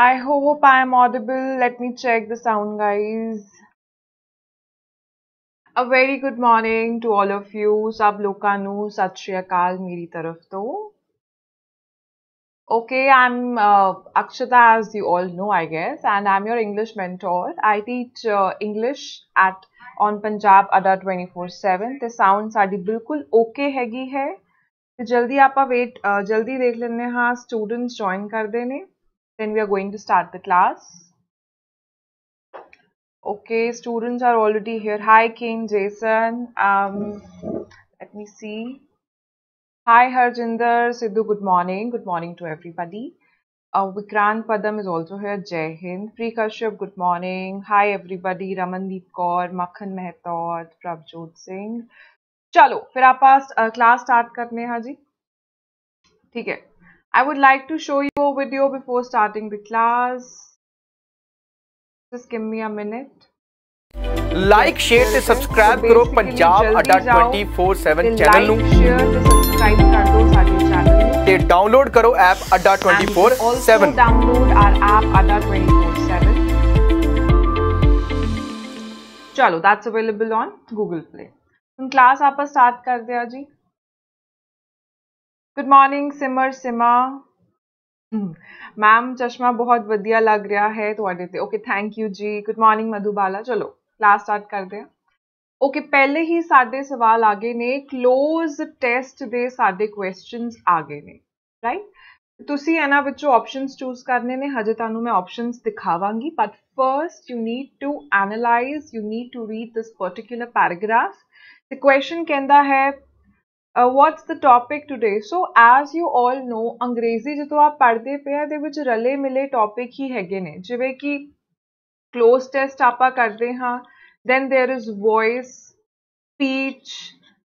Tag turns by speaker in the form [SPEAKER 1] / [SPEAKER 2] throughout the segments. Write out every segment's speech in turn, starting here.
[SPEAKER 1] I hope I am audible. Let me check the sound, guys. A very good morning to all of you. सब लोगों ਨੂੰ ਸਤਿ ਸ਼੍ਰੀ ਅਕਾਲ ਮੇਰੀ ਤਰਫ ਤੋਂ Okay, I'm uh, Akshata, as you all know, I guess, and I'm your English mentor. I teach uh, English at on Punjab Ada 24/7 ਤੇ sound ਸਾਡੀ ਬਿਲਕੁਲ okay ਹੈਗੀ ਹੈ ਤੇ ਜਲਦੀ ਆਪਾਂ ਵੇਟ ਜਲਦੀ ਦੇਖ ਲੈਂਦੇ ਹਾਂ ਸਟੂਡੈਂਟਸ ਜੁਆਇਨ ਕਰਦੇ ਨੇ then we are going to start the class okay students are already here hi king jason um let me see hi harjinder sidhu good morning good morning to everybody uh, vikrant padam is also here jai hind Pri kashyap good morning hi everybody ramandeep kaur makhan mehta prabjot singh चलो फिर आप class start करने हैं जी ठीक है I would like to show you a video before starting the class. Just give me a minute.
[SPEAKER 2] Like, share, to subscribe,
[SPEAKER 1] grow so Punjab Adat 24 7 channel. Like,
[SPEAKER 2] share, subscribe, channel. They download Also
[SPEAKER 1] download our app Adat 24 7. Chalo, that's available on Google Play. In class, aapa start kar ji. Good morning Simar Sima ma'am चश्मा बहुत बढ़िया लग रहा है थोड़े तो okay thank you ji good morning Madhubala चलो class start कर दें ओके okay, पहले ही साढ़े सवाल आ गए ने क्लोज टेस्ट दे साढ़े क्वेश्चन आ गए ने राइट ਤੁਸੀਂ ਇਹਨਾਂ ਵਿੱਚੋਂ ਆਪਸ਼ਨਸ ਚੂਜ਼ ਕਰਨੇ ਨੇ ਹਜੇ ਤੁਹਾਨੂੰ ਮੈਂ options ਦਿਖਾਵਾਂਗੀ but first you need to analyse you need to read this particular paragraph the question ਕਹਿੰਦਾ ਹੈ uh, what's the topic today so as you all know ਅੰਗਰੇਜ਼ੀ ਜਦੋਂ ਆਪ ਪੜ੍ਹਦੇ ਪਏ ਆ ਦੇ ਵਿੱਚ ਰਲੇ ਮਿਲੇ ਟੌਪਿਕ ਹੀ ਹੈਗੇ ਨੇ ਜਿਵੇਂ ਕਿ ਕਲੋਜ਼ ਟੈਸਟ ਆਪਾਂ ਕਰਦੇ ਹਾਂ then there is voice speech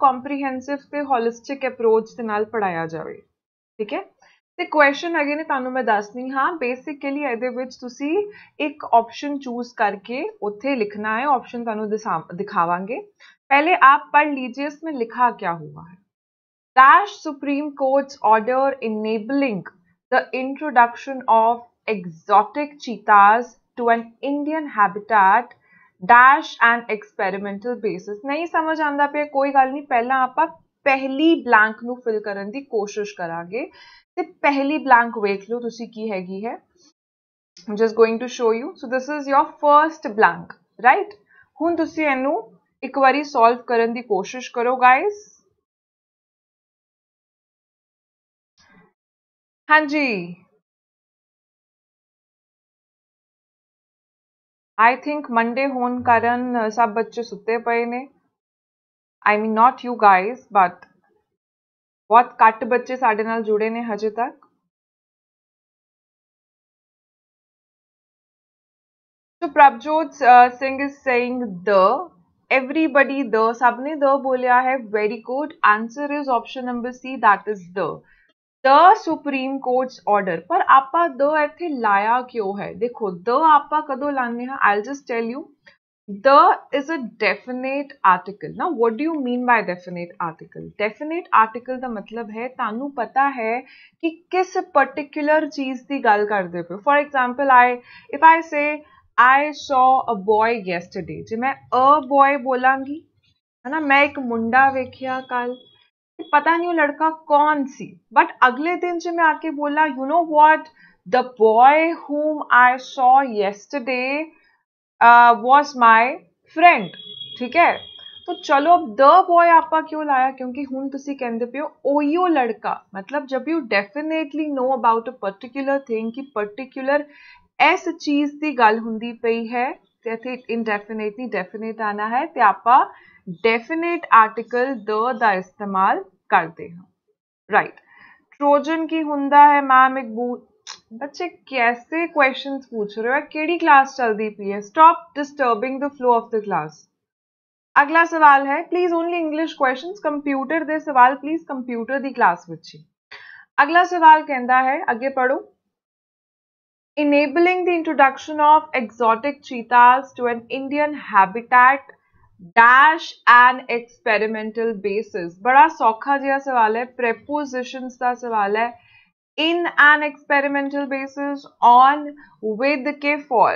[SPEAKER 1] comprehensive ਤੇ ਹੋਲਿਸਟਿਕ ਅਪਰੋਚ ਦੇ ਨਾਲ ਪੜਾਇਆ ਜਾਵੇ ਠੀਕ ਹੈ ਤੇ ਕੁਐਸਚਨ ਅਗੇ ਨੇ ਤੁਹਾਨੂੰ ਮੈਂ ਦੱਸਣੀ ਹਾਂ ਬੇਸਿਕਲੀ ਇਹਦੇ ਵਿੱਚ ਤੁਸੀਂ ਇੱਕ ਆਪਸ਼ਨ ਚੂਜ਼ ਕਰਕੇ ਉੱਥੇ ਲਿਖਣਾ ਹੈ ਆਪਸ਼ਨ ਤੁਹਾਨੂੰ ਦਿਖਾਵਾਂਗੇ पहले आप पढ़ लीजिए इसमें लिखा क्या हुआ है dash supreme court's order enabling the introduction of exotic cheetahs to an indian habitat dash and experimental basis ਨਹੀਂ ਸਮਝ ਆਂਦਾ ਪਿਆ ਕੋਈ ਗੱਲ ਨਹੀਂ ਪਹਿਲਾਂ ਆਪਾਂ ਪਹਿਲੀ ਬਲੈਂਕ ਨੂੰ ਫਿਲ ਕਰਨ ਦੀ ਕੋਸ਼ਿਸ਼ ਕਰਾਂਗੇ ਤੇ ਪਹਿਲੀ ਬਲੈਂਕ ਵੇਖ ਲਓ ਤੁਸੀਂ ਕੀ ਹੈਗੀ ਹੈ I'm just going to show you. So this is your first blank, right? ਹੁਣ ਤੁਸੀਂ ਇਹਨੂੰ ਇੱਕ ਵਾਰੀ ਸੋਲਵ ਕਰਨ ਦੀ ਕੋਸ਼ਿਸ਼ ਕਰੋ guys. ਹਾਂਜੀ I think Monday ਹੋਣ ਕਾਰਨ ਸਭ ਬੱਚੇ ਸੁੱਤੇ ਪਏ ਨੇ I mean not you guys but ਬਹੁਤ ਘੱਟ ਬੱਚੇ ਸਾਡੇ ਨਾਲ ਜੁੜੇ ਨੇ ਹਜੇ ਤੱਕ So Prabjot uh, Singh is saying the everybody the ਸਭ ਨੇ the ਬੋਲਿਆ ਹੈ very good answer is option number C that is the the supreme court's order ਪਰ ਆਪਾਂ the ਇੱਥੇ ਲਾਇਆ ਕਿਉਂ ਹੈ ਦੇਖੋ the ਆਪਾਂ ਕਦੋਂ ਲਾਉਂਦੇ ਹਾਂ I'll just tell you the is a definite article now what do you mean by definite article definite article ਦਾ ਮਤਲਬ ਹੈ ਤੁਹਾਨੂੰ ਪਤਾ ਹੈ ਕਿ ਕਿਸ particular ਚੀਜ਼ ਦੀ ਗੱਲ ਕਰਦੇ ਪਏ for example I if I say I saw a boy yesterday ਜੇ ਮੈਂ a boy ਬੋਲਾਂਗੀ ਹਨਾ ਮੈਂ ਇੱਕ ਮੁੰਡਾ ਵੇਖਿਆ ਕੱਲ ਪਤਾ ਨਹੀਂ ਉਹ ਲੜਕਾ ਕੌਣ ਸੀ ਬਟ ਅਗਲੇ ਦਿਨ ਜੇ ਮੈਂ ਆ ਕੇ ਬੋਲਾ you know what the boy whom I saw yesterday uh, was my friend ਠੀਕ ਹੈ तो चलो द बॉय आपा क्यों लाया क्योंकि ਹੁਣ ਤੁਸੀਂ ਕਹਿੰਦੇ ਪਿਓ ओयो लड़का मतलब जब you definitely know about a particular thing कि particular ਇਸ ਚੀਜ਼ ਦੀ ਗੱਲ ਹੁੰਦੀ ਪਈ ਹੈ ਤੇ ਇੱਥੇ indefinitely definite ਆਣਾ ਹੈ ਤੇ ਆਪਾਂ definite article the ਦਾ ਇਸਤੇਮਾਲ ਕਰਦੇ ਹਾਂ right trojan ਕੀ ਹੁੰਦਾ ਹੈ ਮੈਮ ਇੱਕ बच्चे कैसे क्वेश्चन पूछ रहे हो? केड़ी क्लास चल चलती पी है? Stop disturbing the flow of the class अगला सवाल है please only English question computer दे सवाल प्लीज़ कंप्यूटर दी क्लास बच्चे. अगला सवाल कहता है अगे पढ़ो. Enabling the introduction of exotic cheetahs to an Indian habitat dash and experimental basis बड़ा सौखा जहा सवाल है, prepositions का सवाल है. in an experimental basis on with के for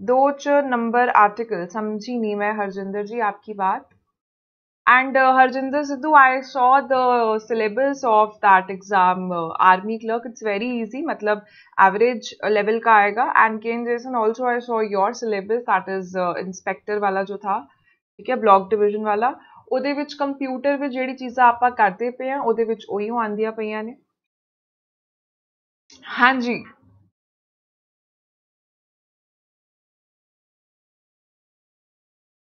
[SPEAKER 1] दो च नंबर आर्टिकल समझी नहीं मैं हरजिंदर जी आपकी बात and uh, Harjinder Sidhu, I saw the syllabus of that exam, uh, army clerk. It's very easy, मतलब average level का आएगा. And Ken Jason also I saw your syllabus that is uh, inspector वाला जो था, ठीक है, block division वाला. ਉਹਦੇ ਵਿੱਚ ਕੰਪਿਊਟਰ ਵਿੱਚ ਜਿਹੜੀ ਚੀਜ਼ਾਂ ਆਪਾਂ ਕਰਦੇ ਪਏ ਆ ਉਹਦੇ ਵਿੱਚ ਉਹੀ ਆਉਂਦੀਆਂ ਪਈਆਂ ਨੇ ਹਾਂਜੀ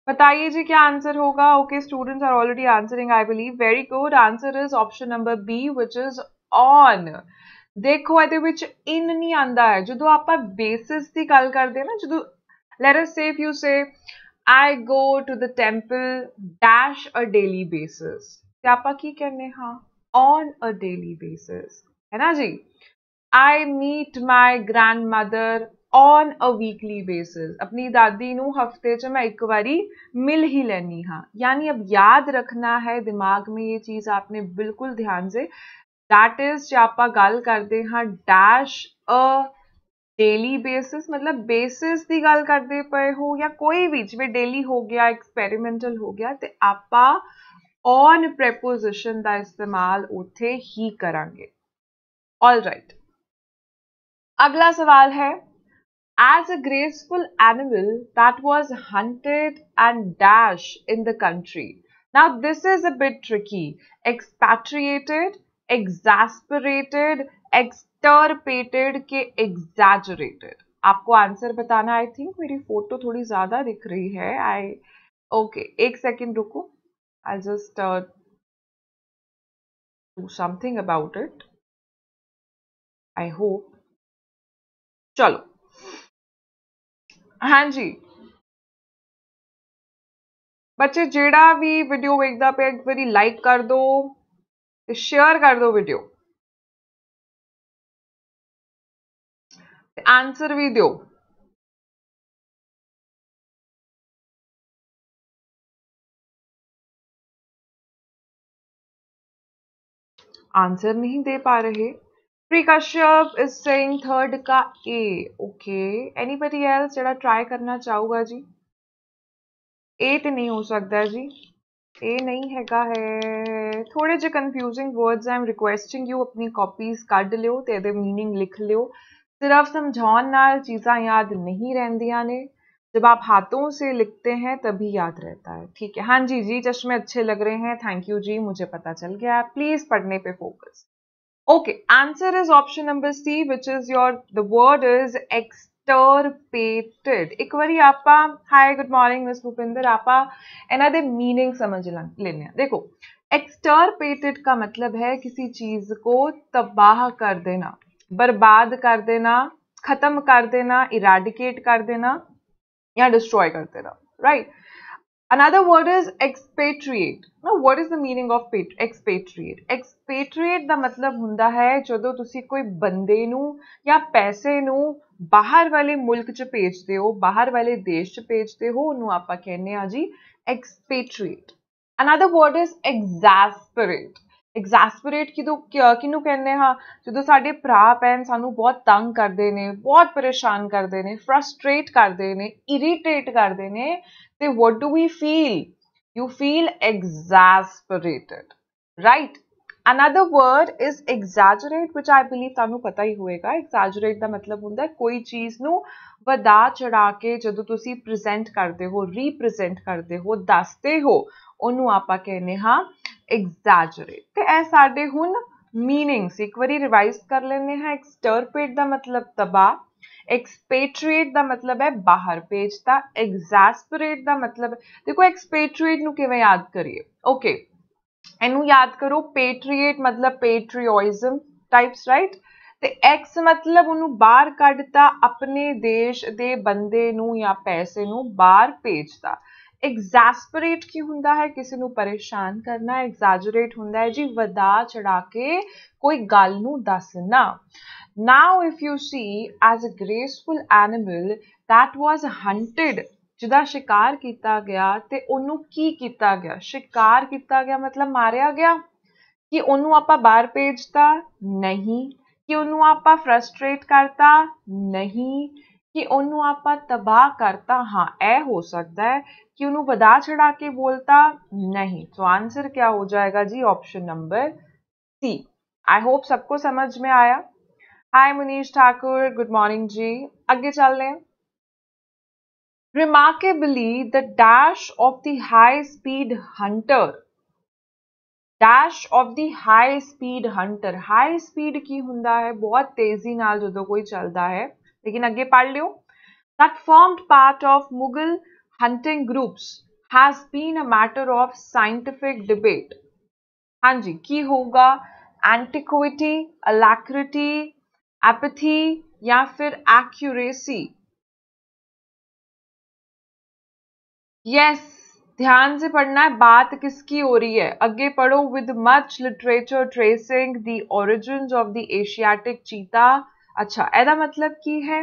[SPEAKER 1] बताइए जी क्या आंसर होगा okay students are already answering I believe very good answer is option number B which is on ਦੇਖੋ ਇਹਦੇ ਵਿੱਚ ਇਨ ਨਹੀਂ ਆਂਦਾ ਹੈ ਜਦੋਂ ਆਪਾਂ ਬੇਸਿਸ ਦੀ ਗੱਲ ਕਰਦੇ ਹਾਂ ਨਾ ਜਦੋਂ let us say if you say I go to the temple dash a daily basis ਤੇ ਆਪਾਂ ਕੀ ਕਹਿੰਦੇ ਹਾਂ ਔਨ ਅ ਡੇਲੀ ਬੇਸਿਸ ਹੈ ਨਾ ਜੀ I meet my grandmother on a weekly basis ਆਪਣੀ ਦਾਦੀ ਨੂੰ ਹਫਤੇ 'ਚ ਮੈਂ ਇੱਕ ਵਾਰੀ ਮਿਲ ਹੀ ਲੈਣੀ ਹਾਂ यानी अब याद रखना है दिमाग में ये चीज आपने बिल्कुल ध्यान से दैट इज जे ਆਪਾਂ ਗੱਲ ਕਰਦੇ ਹਾਂ ਡੈਸ਼ ਅ ਡੇਲੀ ਬੇਸਿਸ ਮਤਲਬ ਬੇਸਿਸ ਦੀ ਗੱਲ ਕਰਦੇ ਪਏ ਹੋ ਜਾਂ ਕੋਈ ਵੀ ਜਿਵੇਂ ਡੇਲੀ ਹੋ ਗਿਆ ਐਕਸਪੈਰੀਮੈਂਟਲ ਹੋ ਗਿਆ ਤੇ ਆਪਾਂ ਔਨ ਪ੍ਰੈਪੋਜੀਸ਼ਨ ਦਾ ਇਸਤੇਮਾਲ ਉੱਥੇ ਹੀ ਕਰਾਂਗੇ ਆਲ ਰਾਈਟ अगला सवाल है as a graceful animal that was hunted and dash in the country now this is a bit tricky expatriated exasperated extirpated के एग्जैजरेटेड आपको आंसर बताना आई थिंक मेरी फ़ोटो थोड़ी ज़्यादा दिख रही है. आई ओके okay, एक सेकेंड रुको. I just do something about it I hope चलो। हाँ जी। बच्चे, जेड़ा भी वीडियो वेखता पे एक बार लाइक कर दो शेयर कर दो वीडियो आंसर भी दो आंसर नहीं दे पा रहे। Pri Kashyap is saying third का ए ओके एनीबडी एल्स जरा ट्राई करना चाहूँगा जी ए तो नहीं हो सकता जी ए नहीं है का है थोड़े जे confusing words I am requesting you अपनी कॉपीज ਕੱਢ लियो ते दे मीनिंग लिख लियो सिर्फ़ समझाने नाल ਚੀਜ਼ਾਂ याद नहीं रहंदियाँ ने जब आप हाथों से लिखते हैं तभी याद रहता है ठीक है हाँ जी जी चश्मे अच्छे लग रहे हैं थैंक यू जी मुझे पता चल गया प्लीज़ पढ़ने पे focus Okay, answer is option number C, which is your, the word is extirpated. एक बारी आप hi good morning miss Bhupinder आप एना दे मीनिंग समझ लेने देखो एक्सटर्पेटेड का मतलब है किसी चीज़ को तबाह कर देना बर्बाद कर देना खत्म कर देना इराडिकेट कर देना या डिस्ट्रॉय कर देना right right? Another word is expatriate. Now, what is the meaning of expatriate? Expatriate ਦਾ ਮਤਲਬ ਹੁੰਦਾ ਹੈ ਜਦੋਂ ਤੁਸੀਂ ਕੋਈ ਬੰਦੇ ਨੂੰ ਜਾਂ ਪੈਸੇ ਨੂੰ ਬਾਹਰ ਵਾਲੇ ਮੁਲਕ 'ਚ ਭੇਜਦੇ ਹੋ ਬਾਹਰ ਵਾਲੇ ਦੇਸ਼ 'ਚ ਭੇਜਦੇ ਹੋ ਉਹਨੂੰ ਆਪਾਂ ਕਹਿੰਦੇ ਆ ਜੀ expatriate. Another word is exasperate. ਐਗਜ਼ੈਸਪਰੇਟ ਕਿਦੋਂ ਕਿਹਨੂੰ ਕਹਿੰਦੇ ਹਾਂ ਜਦੋਂ ਸਾਡੇ ਭਰਾ ਭੈਣ ਸਾਨੂੰ ਬਹੁਤ ਤੰਗ ਕਰਦੇ ਨੇ ਬਹੁਤ ਪਰੇਸ਼ਾਨ ਕਰਦੇ ਨੇ ਫਰਸਟ੍ਰੇਟ ਕਰਦੇ ਨੇ ਇਰੀਟੇਟ ਕਰਦੇ ਨੇ ਤੇ what do we feel you feel exasperated right another word is exaggerate which i believe ਤੁਹਾਨੂੰ ਪਤਾ ਹੀ ਹੋਵੇਗਾ exaggerate ਦਾ ਮਤਲਬ ਹੁੰਦਾ ਹੈ ਕੋਈ ਚੀਜ਼ ਨੂੰ ਵਧਾ ਚੜਾ ਕੇ ਜਦੋਂ ਤੁਸੀਂ ਪ੍ਰੈਜ਼ੈਂਟ ਕਰਦੇ ਹੋ ਰੀਪ੍ਰੈਜ਼ੈਂਟ ਕਰਦੇ ਹੋ ਦੱਸਦੇ ਹੋ ਉਹਨੂੰ ਆਪਾਂ ਕਹਿੰਦੇ ਹਾਂ exaggerate. ਤੇ ਇਹ ਸਾਡੇ ਹੁਣ ਮੀਨਿੰਗਸ ਇੱਕ ਵਾਰੀ ਰਿਵਾਈਜ਼ ਕਰ ਲੈਂਦੇ ਹਾਂ। ਐਕਸਟਰਪੇਟ ਦਾ ਮਤਲਬ ਤਬਾਹ ਐਕਸਪੇਟਰੀਏਟ ਦਾ ਮਤਲਬ ਹੈ ਬਾਹਰ ਭੇਜਤਾ ਐਗਜ਼ੈਸਪਰੇਟ ਦਾ ਮਤਲਬ ਦੇਖੋ ਐਕਸਪੇਟਰੀਏਟ ਨੂੰ ਕਿਵੇਂ ਯਾਦ ਕਰੀਏ? ਓਕੇ ਇਹਨੂੰ ਯਾਦ ਕਰੋ ਪੇਟਰੀਏਟ ਮਤਲਬ ਪੇਟਰੀਓਇਜ਼ਮ ਟਾਈਪਸ ਰਾਈਟ ਤੇ ਐਕਸ ਮਤਲਬ ਉਹਨੂੰ ਬਾਹਰ ਕੱਢਤਾ, ਆਪਣੇ ਦੇਸ਼ ਦੇ ਬੰਦੇ ਨੂੰ ਜਾਂ ਪੈਸੇ ਨੂੰ ਬਾਹਰ ਭੇਜਤਾ। ਐਗਜ਼ੈਸਪਰੇਟ ਕੀ ਹੁੰਦਾ ਹੈ? ਕਿਸੇ ਨੂੰ ਪਰੇਸ਼ਾਨ ਕਰਨਾ ਐਗਜ਼ੈਜਰੇਟ ਹੁੰਦਾ ਹੈ। ਜੀ ਵਧਾ ਚੜਾ ਕੇ ਕੋਈ ਗੱਲ ਨੂੰ ਦੱਸਣਾ। Now, if you see as a graceful animal that was hunted ਜਿਹਦਾ ਸ਼ਿਕਾਰ ਕੀਤਾ ਗਿਆ ਤੇ ਉਹਨੂੰ ਕੀ ਕੀਤਾ ਗਿਆ? ਸ਼ਿਕਾਰ ਕੀਤਾ ਗਿਆ ਮਤਲਬ ਮਾਰਿਆ ਗਿਆ? ਕਿ ਉਹਨੂੰ ਆਪਾਂ ਬਾਹਰ ਭੇਜਤਾ? ਨਹੀਂ। ਕਿ ਉਹਨੂੰ ਆਪਾਂ ਫਰਸਟ੍ਰੇਟ ਕਰਤਾ? ਨਹੀਂ। ਕਿ ਉਹਨੂੰ ਆਪਾਂ ਤਬਾਹ ਕਰਤਾ ਹਾਂ ਇਹ ਹੋ ਸਕਦਾ ਹੈ कि उन्होंने बदा चढ़ा के बोलता नहीं तो आंसर क्या हो जाएगा जी option number C I hope सबको समझ में आया hi Munish Thakur good morning ji आगे चल रहे हैं remarkably the dash of the high speed hunter dash of the high speed hunter high speed की ਹੁੰਦਾ है बहुत तेजी नाल ਜਦੋਂ ਕੋਈ ਚੱਲਦਾ ਹੈ लेकिन अगे पढ़ लियो that formed part of Mughal hunting groups has been a matter of scientific debate हाँ जी, की होगा? एंटिक्विटी अलैक्रिटी एपथी या फिर एक्यूरेसी यस ध्यान से पढ़ना है, बात किसकी हो रही है? आगे पढ़ो with much literature tracing the origin of the Asiatic cheetah अच्छा एदा मतलब की है?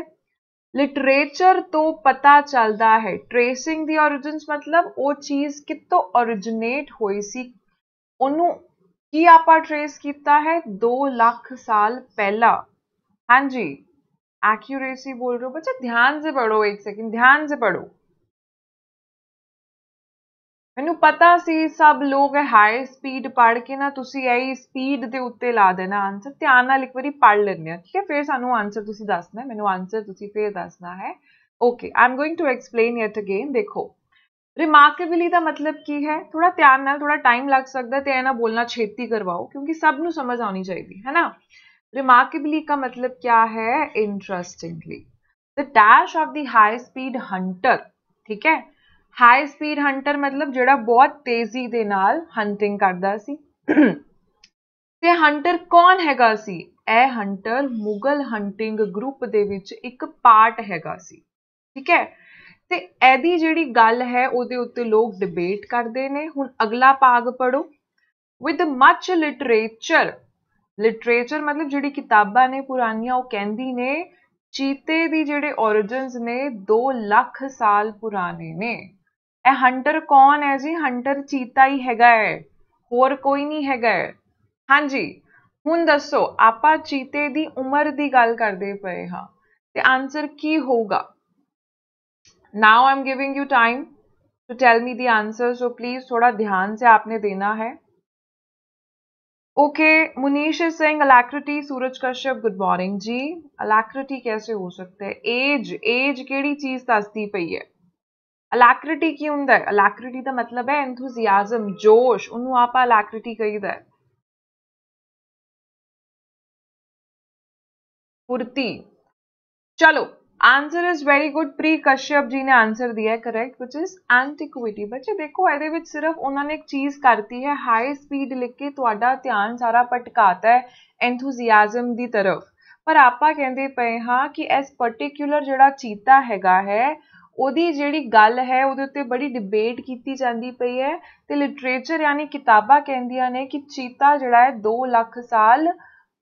[SPEAKER 1] लिटरेचर तो पता चलता है। ट्रेसिंग दी ओरिजिन मतलब वो चीज़ कितो ओरिजिनेट हुई सी। ओनू की आप ट्रेस किया है? दो लाख साल पहला। हाँ जी एक्यूरेसी बोल रहे हो? बच्चा, ध्यान से पढ़ो एक सेकंड ध्यान से पढ़ो। ਮੈਨੂੰ ਪਤਾ ਸੀ ਸਭ ਲੋਕ ਹਾਈ ਸਪੀਡ ਪੜ ਕੇ ਨਾ ਤੁਸੀਂ ਇਹੀ ਸਪੀਡ ਦੇ ਉੱਤੇ ਲਾ ਦੇਣਾ ਆਨਸਰ ਧਿਆਨ ਨਾਲ ਇੱਕ ਵਾਰੀ ਪੜ ਲੈਣੇ ਆ ਠੀਕ ਹੈ ਫਿਰ ਸਾਨੂੰ ਆਨਸਰ ਤੁਸੀਂ ਦੱਸਣਾ ਮੈਨੂੰ ਆਨਸਰ ਤੁਸੀਂ ਫਿਰ ਦੱਸਣਾ ਹੈ okay I am going to explain it again ਦੇਖੋ ਰਿਮਾਰਕੇਬਲੀ ਦਾ ਮਤਲਬ ਕੀ ਹੈ ਥੋੜਾ ਧਿਆਨ ਨਾਲ ਥੋੜਾ ਟਾਈਮ ਲੱਗ ਸਕਦਾ ਤੇ ਇਹ ਨਾ ਬੋਲਣਾ ਛੇਤੀ ਕਰਵਾਓ ਕਿਉਂਕਿ ਸਭ ਨੂੰ ਸਮਝ ਆਉਣੀ ਚਾਹੀਦੀ ਹੈ ਨਾ remarkably का मतलब क्या है interestingly the dash of the high speed hunter ठीक है ਹਾਈ ਸਪੀਡ ਹੰਟਰ ਮਤਲਬ ਜਿਹੜਾ ਬਹੁਤ ਤੇਜ਼ੀ ਦੇ ਨਾਲ ਹੰਟਿੰਗ ਕਰਦਾ ਸੀ। ਤੇ ਹੰਟਰ ਕੌਣ ਹੈਗਾ ਸੀ? ਇਹ ਹੰਟਰ ਮੁਗਲ ਹੰਟਿੰਗ ਗਰੁੱਪ ਦੇ ਵਿੱਚ ਇੱਕ ਪਾਰਟ ਹੈਗਾ ਸੀ। ਠੀਕ ਹੈ? ਤੇ ਇਹਦੀ ਜਿਹੜੀ ਗੱਲ ਹੈ, ਉਹਦੇ ਉੱਤੇ ਲੋਕ ਡਿਬੇਟ ਕਰਦੇ ਨੇ। ਹੁਣ ਅਗਲਾ ਭਾਗ ਪੜੋ ਵਿਦ ਮੱਚ ਲਿਟਰੇਚਰ ਲਿਟਰੇਚਰ ਮਤਲਬ ਜਿਹੜੀ ਕਿਤਾਬਾਂ ਨੇ ਪੁਰਾਣੀਆਂ, ਉਹ ਕਹਿੰਦੀ ਨੇ, ਚੀਤੇ ਦੀ ਜਿਹੜੇ origins ਨੇ 2 ਲੱਖ ਸਾਲ ਪੁਰਾਣੇ ਨੇ। ਇਹ ਹੰਟਰ ਕੌਣ ਹੈ ਜੀ ਹੰਟਰ ਚੀਤਾ ਹੀ ਹੈਗਾ ਹੈ ਹੋਰ ਕੋਈ ਨਹੀਂ ਹੈਗਾ ਹਾਂਜੀ ਹੁਣ ਦੱਸੋ ਆਪਾਂ ਚੀਤੇ ਦੀ ਉਮਰ ਦੀ ਗੱਲ ਕਰਦੇ ਪਏ ਹਾਂ ਤੇ ਆਨਸਰ ਕੀ ਹੋਊਗਾ now I am giving you time to tell me the answer so please थोड़ा ध्यान से आपने देना है okay Munish Singh alacrity Suraj Kashyap good morning ji alacrity कैसे हो सकते हैं एज एज केड़ी चीज दसती पई है अलैक्रिटी की ਹੁੰਦਾ ਹੈ अलैक्रिटी ਦਾ ਮਤਲਬ ਹੈ ਐਂਥੂਸੀਆਜ਼ਮ ਜੋਸ਼ ਉਹਨੂੰ ਆਪਾਂ अलैक्रिटी ਕਹੀਦਾ ਹੈ फुर्ती चलो answer is very good Pri Kashyap ji ने आंसर दिया है करेक्ट विच इज एंटिक्विटी बच्चे देखो ये सिर्फ उन्होंने एक चीज करती है हाई स्पीड लिख के थोड़ा ध्यान सारा भटकाता है एंथुजियाजम की तरफ पर आप कहते पे हाँ कि इस पर्टिकुलर जोड़ा चीता हैगा है ਉਹਦੀ ਜਿਹੜੀ ਗੱਲ ਹੈ, ਉਹਦੇ ਉੱਤੇ ਬੜੀ ਡਿਬੇਟ ਕੀਤੀ ਜਾਂਦੀ ਪਈ ਹੈ ਤੇ ਲਿਟਰੇਚਰ ਯਾਨੀ ਕਿਤਾਬਾਂ ਕਹਿੰਦੀਆਂ ਨੇ ਕਿ ਚੀਤਾ ਜਿਹੜਾ ਹੈ, ਦੋ ਲੱਖ ਸਾਲ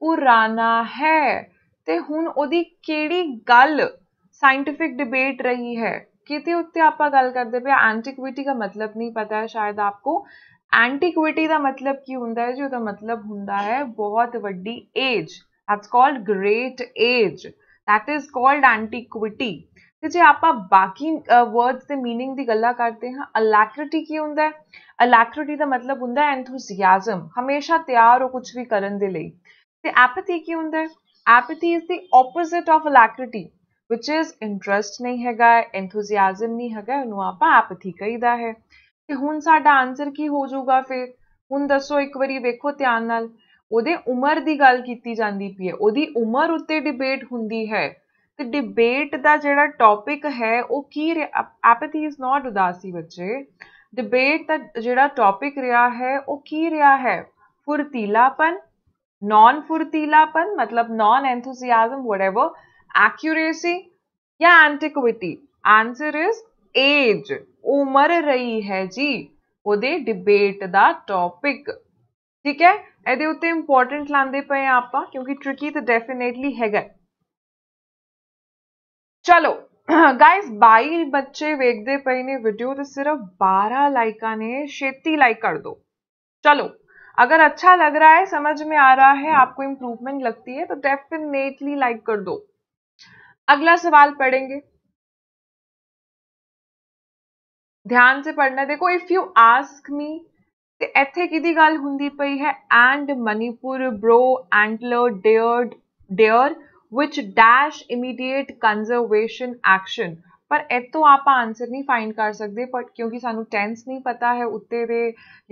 [SPEAKER 1] ਪੁਰਾਣਾ ਹੈ। ਤੇ ਹੁਣ ਉਹਦੀ ਕਿਹੜੀ ਗੱਲ ਸਾਇੰਟਿਫਿਕ ਡਿਬੇਟ ਰਹੀ ਹੈ? ਕਿਤੇ ਉੱਤੇ ਆਪਾਂ ਗੱਲ ਕਰਦੇ ਪਏ ਐਂਟੀਕੁਇਟੀ ਦਾ ਮਤਲਬ ਨਹੀਂ ਪਤਾ ਹੈ ਸ਼ਾਇਦ ਆਪਕੋ। ਐਂਟੀਕੁਇਟੀ ਦਾ ਮਤਲਬ ਕੀ ਹੁੰਦਾ ਹੈ? ਜੀ, ਉਹਦਾ ਮਤਲਬ ਹੁੰਦਾ ਹੈ ਬਹੁਤ ਵੱਡੀ age that's called great age that is called antiquity ਤੇ ਜੇ ਆਪਾਂ ਬਾਕੀ ਵਰਡਸ ਦੇ मीनिंग ਦੀ ਗੱਲਾਂ ਕਰਦੇ ਹਾਂ ਅਲੈਕ੍ਰਿਟੀ ਕੀ ਹੁੰਦਾ ਹੈ ਅਲੈਕ੍ਰਿਟੀ ਦਾ ਮਤਲਬ ਹੁੰਦਾ ਹੈ ਐਂਥੂਸੀਆਜ਼ਮ ਹਮੇਸ਼ਾ ਤਿਆਰ ਹੋ ਕੁਝ ਵੀ ਕਰਨ ਦੇ ਲਈ ਤੇ ਐਪਥੀ ਕੀ ਹੁੰਦਾ ਹੈ apathy is the opposite of alacrity which is interest ਨਹੀਂ ਹੈਗਾ enthusiasm ਨਹੀਂ ਹੈਗਾ ਉਹਨੂੰ ਆਪਾਂ ਐਪਥੀ ਕਹੀਦਾ ਹੈ ਤੇ ਹੁਣ ਸਾਡਾ ਆਨਸਰ ਕੀ ਹੋ ਜਾਊਗਾ ਫਿਰ ਹੁਣ ਦੱਸੋ ਇੱਕ ਵਾਰੀ ਵੇਖੋ ਧਿਆਨ ਨਾਲ ਉਹਦੇ ਉਮਰ ਦੀ ਗੱਲ ਕੀਤੀ ਜਾਂਦੀ ਪਈ ਹੈ ਉਹਦੀ ਉਮਰ ਉੱਤੇ ਡਿਬੇਟ ਹੁੰਦੀ ਹੈ ਤੇ ਡਿਬੇਟ ਦਾ ਜਿਹੜਾ ਟੌਪਿਕ ਹੈ ਉਹ ਕੀ ਐਪਥੀ ਇਜ਼ ਨਾਟ ਉਦਾਸੀ ਬੱਚੇ ਡਿਬੇਟ ਦਾ ਜਿਹੜਾ ਟੌਪਿਕ ਰਿਹਾ ਹੈ ਉਹ ਕੀ ਰਿਹਾ ਹੈ ਫੁਰਤੀਲਾਪਨ नॉन फुर्तीलापन मतलब नॉन एंथुसियाज्म वट एक्यूरेसी या एंटिक्विटी आंसर इज़ एज उम्र रही है जी ਉਹਦੇ ਡਿਬੇਟ ਦਾ ਟੌਪਿਕ ਠੀਕ ਹੈ ਇਹਦੇ ਉੱਤੇ ਇੰਪੋਰਟੈਂਟ ਲਾਂਦੇ ਪਏ ਆਪਾਂ ਕਿਉਂਕਿ ਟ੍ਰਿਕੀ ਤਾਂ ਡੈਫੀਨੇਟਲੀ ਹੈਗਾ ਚਲੋ ਗਾਇਸ 22 ਬੱਚੇ ਵੇਖਦੇ ਪਏ ਨੇ ਵੀਡੀਓ ਤੇ ਸਿਰਫ 12 ਲਾਈਕਾਂ ਨੇ ਛੇਤੀ ਲਾਈਕ ਕਰ ਦਿਓ ਚਲੋ अगर अच्छा लग रहा है समझ में आ रहा है आपको इंप्रूवमेंट लगती है तो डेफिनेटली लाइक कर दो अगला सवाल पढ़ेंगे ध्यान से पढ़ना देखो इफ यू आस्क मी ਤੇ ਇੱਥੇ ਕਿਹਦੀ ਗੱਲ ਹੁੰਦੀ ਪਈ ਹੈ and Manipur bro antler dared dare which dash immediate conservation action ਪਰ ਇਤੋਂ ਆਪਾਂ ਆਨਸਰ ਨਹੀਂ ਫਾਈਂਡ ਕਰ ਸਕਦੇ ਪਰ ਕਿਉਂਕਿ ਸਾਨੂੰ ਟੈਂਸ ਨਹੀਂ ਪਤਾ ਹੈ ਉੱਤੇ ਦੇ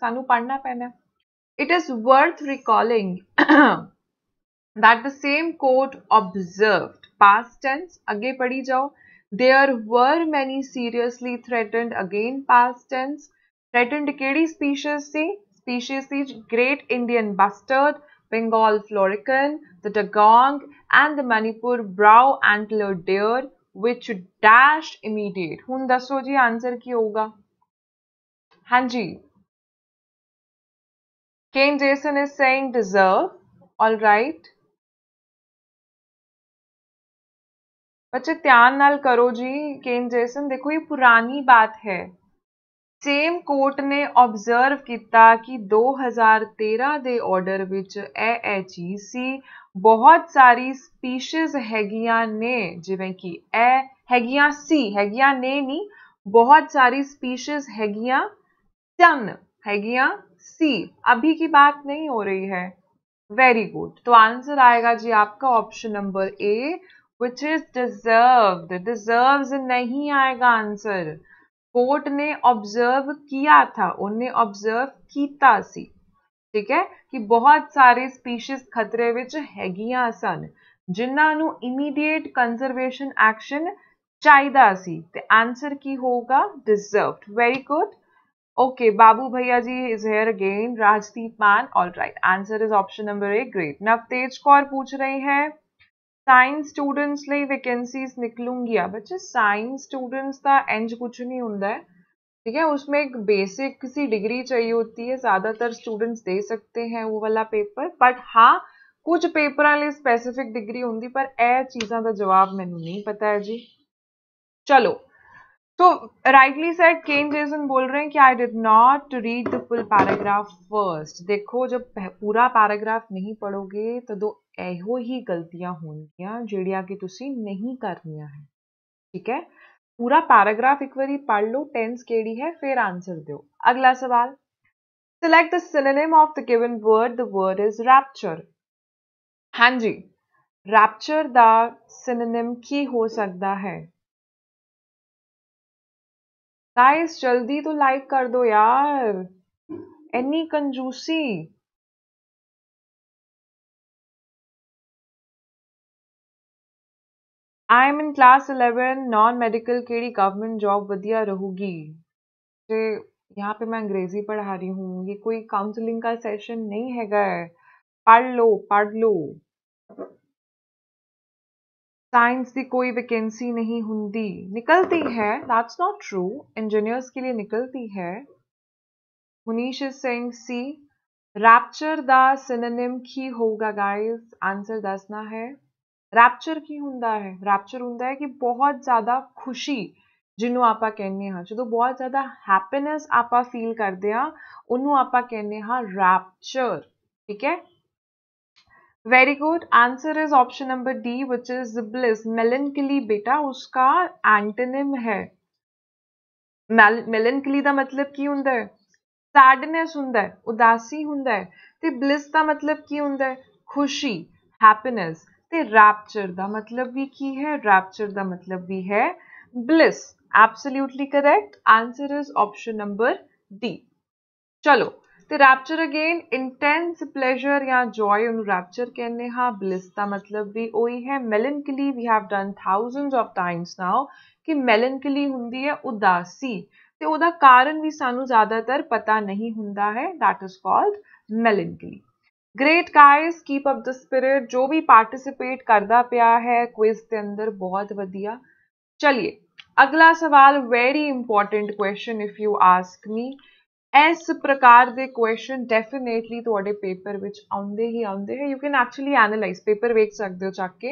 [SPEAKER 1] ਸਾਨੂੰ ਪੜ੍ਹਨਾ ਪੈਣਾ it is worth recalling that the same quote observed past tense ਅੱਗੇ ਪੜ੍ਹੀ ਜਾਓ there were many seriously threatened again past tense threatened ਕਿਹੜੀ species C species C great indian bustard Bengal florican, the dagong, and the Manipur brow antler deer which dash immediate. Hun daso ji answer ki hoga? हाँ जी Kane Jason is saying deserve. All right. बच्चे ध्यान नाल करो जी केन जैसन देखो ये पुरानी बात है सेम कोर्ट ने ऑब्जर्व किया कि 2013 ਦੇ ਆਰਡਰ ਵਿੱਚ ਇਹ ਇਹ ਚੀਜ਼ ਸੀ ਬਹੁਤ ਸਾਰੀ ਸਪੀਸੀਜ਼ ਹੈਗੀਆਂ ਨੇ ਜਿਵੇਂ ਕਿ ਇਹ ਹੈਗੀਆਂ ਸੀ ਹੈਗੀਆਂ ਨੇ ਨਹੀਂ बहुत सारी स्पीशीज हैगियां सन हैगियां सी अभी की बात नहीं हो रही है वेरी गुड तो आंसर आएगा जी आपका option number A which is deserved deserves नहीं आएगा आंसर कोर्ट ने ऑब्जर्व किया था उन्हें ऑब्जर्व ਕੀਤਾ ਸੀ ਠੀਕ ਹੈ ਕਿ ਬਹੁਤ ਸਾਰੇ ਸਪੀਸੀਜ਼ ਖਤਰੇ ਵਿੱਚ ਹੈਗੀਆਂ ਸਨ ਜਿਨ੍ਹਾਂ ਨੂੰ ਇਮੀਡੀਏਟ ਕੰਜ਼ਰਵੇਸ਼ਨ ਐਕਸ਼ਨ ਚਾਹੀਦਾ ਸੀ ਤੇ ਆਨਸਰ ਕੀ ਹੋਊਗਾ deserved very good Okay, Babu Bhaiya ji is here again. Rajdeep Man. All right. Answer is option number A. Great. Navtej Kaur पूछ रही है साइंस स्टूडेंट्स ਲਈ वैकेंसीज निकलूँगी बच्चे साइंस स्टूडेंट्स का एंज कुछ नहीं होंगे ठीक है उसमें एक बेसिक सी डिग्री चाहिए होती है ज़्यादातर स्टूडेंट्स दे सकते हैं वो वाला पेपर बट हाँ कुछ पेपर लिए स्पेसिफिक डिग्री होंगी पर यह चीज़ों का जवाब मैं नहीं पता है जी चलो तो राइटली सर केन जेसन बोल रहे हैं कि I did not read the full paragraph first देखो जब पूरा पैराग्राफ नहीं पढ़ोगे तो दो ਇਹੋ ਹੀ ਗਲਤੀਆਂ ਹੋਣਗੀਆਂ ਜਿਹੜੀਆਂ ਕਿ ਤੁਸੀਂ ਨਹੀਂ ਕਰਨੀਆਂ ਹੈ ਠੀਕ ਹੈ ਪੂਰਾ ਪੈਰਾਗ੍ਰਾਫ ਇੱਕ ਵਾਰੀ ਪੜ੍ਹ ਲਓ ਟੈਂਸ ਕਿਹੜੀ ਹੈ ਫਿਰ ਆਨਸਰ ਦਿਓ ਅਗਲਾ ਸਵਾਲ select the synonym of the given word the word is rapture ਹਾਂਜੀ rapture ਦਾ synonym ਕੀ ਹੋ ਸਕਦਾ ਹੈ गाइस जल्दी तो लाइक कर दो यार एनी कंजूसी I am in class eleven non medical केड़ी गवर्नमेंट जॉब वधिया रहूगी। तो यहाँ पे मैं अंग्रेज़ी पढ़ा रही हूँ, ये कोई काउंसलिंग का सेशन नहीं है गए पढ़ लो पढ़ लो। साइंस की कोई वैकेंसी नहीं होंगी निकलती है दैट्स नॉट ट्रू इंजीनियर्स के लिए निकलती है। Munish Singh C rapture the synonym की होगा गाइस आंसर दसना है। ਰੈਪਚਰ ਕੀ ਹੁੰਦਾ ਹੈ ਰੈਪਚਰ ਹੁੰਦਾ ਹੈ ਕਿ ਬਹੁਤ ਜ਼ਿਆਦਾ ਖੁਸ਼ੀ ਜਿਹਨੂੰ ਆਪਾਂ ਕਹਿੰਦੇ ਹਾਂ ਜਦੋਂ ਬਹੁਤ ਜ਼ਿਆਦਾ ਹੈਪੀਨੈਸ ਆਪਾਂ ਫੀਲ ਕਰਦੇ ਆ ਉਹਨੂੰ ਆਪਾਂ ਕਹਿੰਦੇ ਹਾਂ ਰੈਪਚਰ ਠੀਕ ਹੈ very good answer is option number D which is bliss melancholy बेटा उसका एंटोनिम है मेलनकली का मतलब की होंगे सैडनेस होंगे उदासी होंगे तो ब्लिस का मतलब की होंगे खुशी हैप्पीनेस ਤੇ ਰੈਪਚਰ ਦਾ ਮਤਲਬ ਵੀ ਕੀ ਹੈ ਰੈਪਚਰ ਦਾ ਮਤਲਬ ਵੀ ਹੈ bliss absolutely correct answer is option number d ਚਲੋ ਤੇ ਰੈਪਚਰ ਅਗੇਨ ਇੰਟੈਂਸ ਪਲੇਜ਼ਰ ਜਾਂ ਜੋਏ ਉਹਨੂੰ ਰੈਪਚਰ ਕਹਿੰਦੇ ਹਾਂ ਬਲਿਸ ਦਾ ਮਤਲਬ ਵੀ ਉਹੀ ਹੈ melancholy we have done thousands of times now ਕਿ ਮੈਲਨਕਲੀ ਹੁੰਦੀ ਹੈ ਉਦਾਸੀ ਤੇ ਉਹਦਾ ਕਾਰਨ ਵੀ ਸਾਨੂੰ ਜ਼ਿਆਦਾਤਰ ਪਤਾ ਨਹੀਂ ਹੁੰਦਾ ਹੈ that is called melancholy great guys keep up the spirit जो भी पार्टिसिपेट करता पिया है क्विज के अंदर बहुत वधिया चलिए, अगला सवाल very important question if you ask me इस प्रकार के क्वेश्चन डेफिनेटली थोड़े पेपर विच आते ही आते हैं। You can actually analyse paper वेख सकते हो के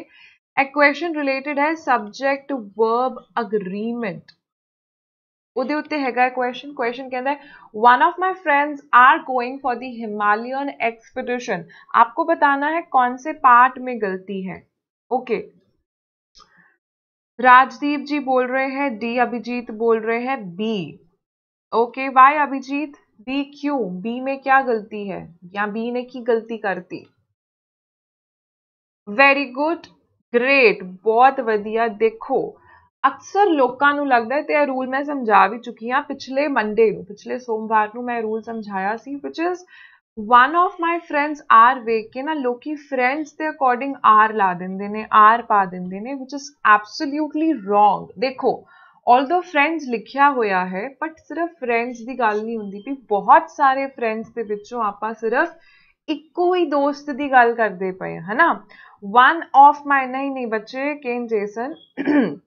[SPEAKER 1] एक क्वेश्चन रिलेटेड है सब्जेक्ट वर्ब अग्रीमेंट उत्ते हैगा क्वेश्चन क्वेश्चन के one of my friends are going for the Himalayan expedition आपको बताना है कौन से पार्ट में गलती है। Okay okay. राजदीप जी बोल रहे हैं डी अभिजीत बोल रहे हैं B okay why Abhijit? B Q? B में क्या गलती है? या बी ने की गलती करती वेरी गुड ग्रेट बहुत वधिया देखो अक्सर लोगों लगता है तो यह रूल मैं समझा भी चुकी हाँ पिछले मंडे में पिछले सोमवार को मैं रूल समझाया which is one of my friends are wake के ना लोग फ्रेंड्स के अकॉर्डिंग आर ला देंगे ने आर पा देंगे ने विच इज़ एबसोल्यूटली रोंग देखो ऑल दो फ्रेंड्स लिखा हुआ है बट सिर्फ़ फ्रेंड्स की गल नहीं होंगी भी बहुत सारे फ्रेंड्स के पिछों आप सिर्फ़ इको ही दोस्त की गल करते पे है ना वन ऑफ़ माई नहीं नहीं बच्चे Ken Jason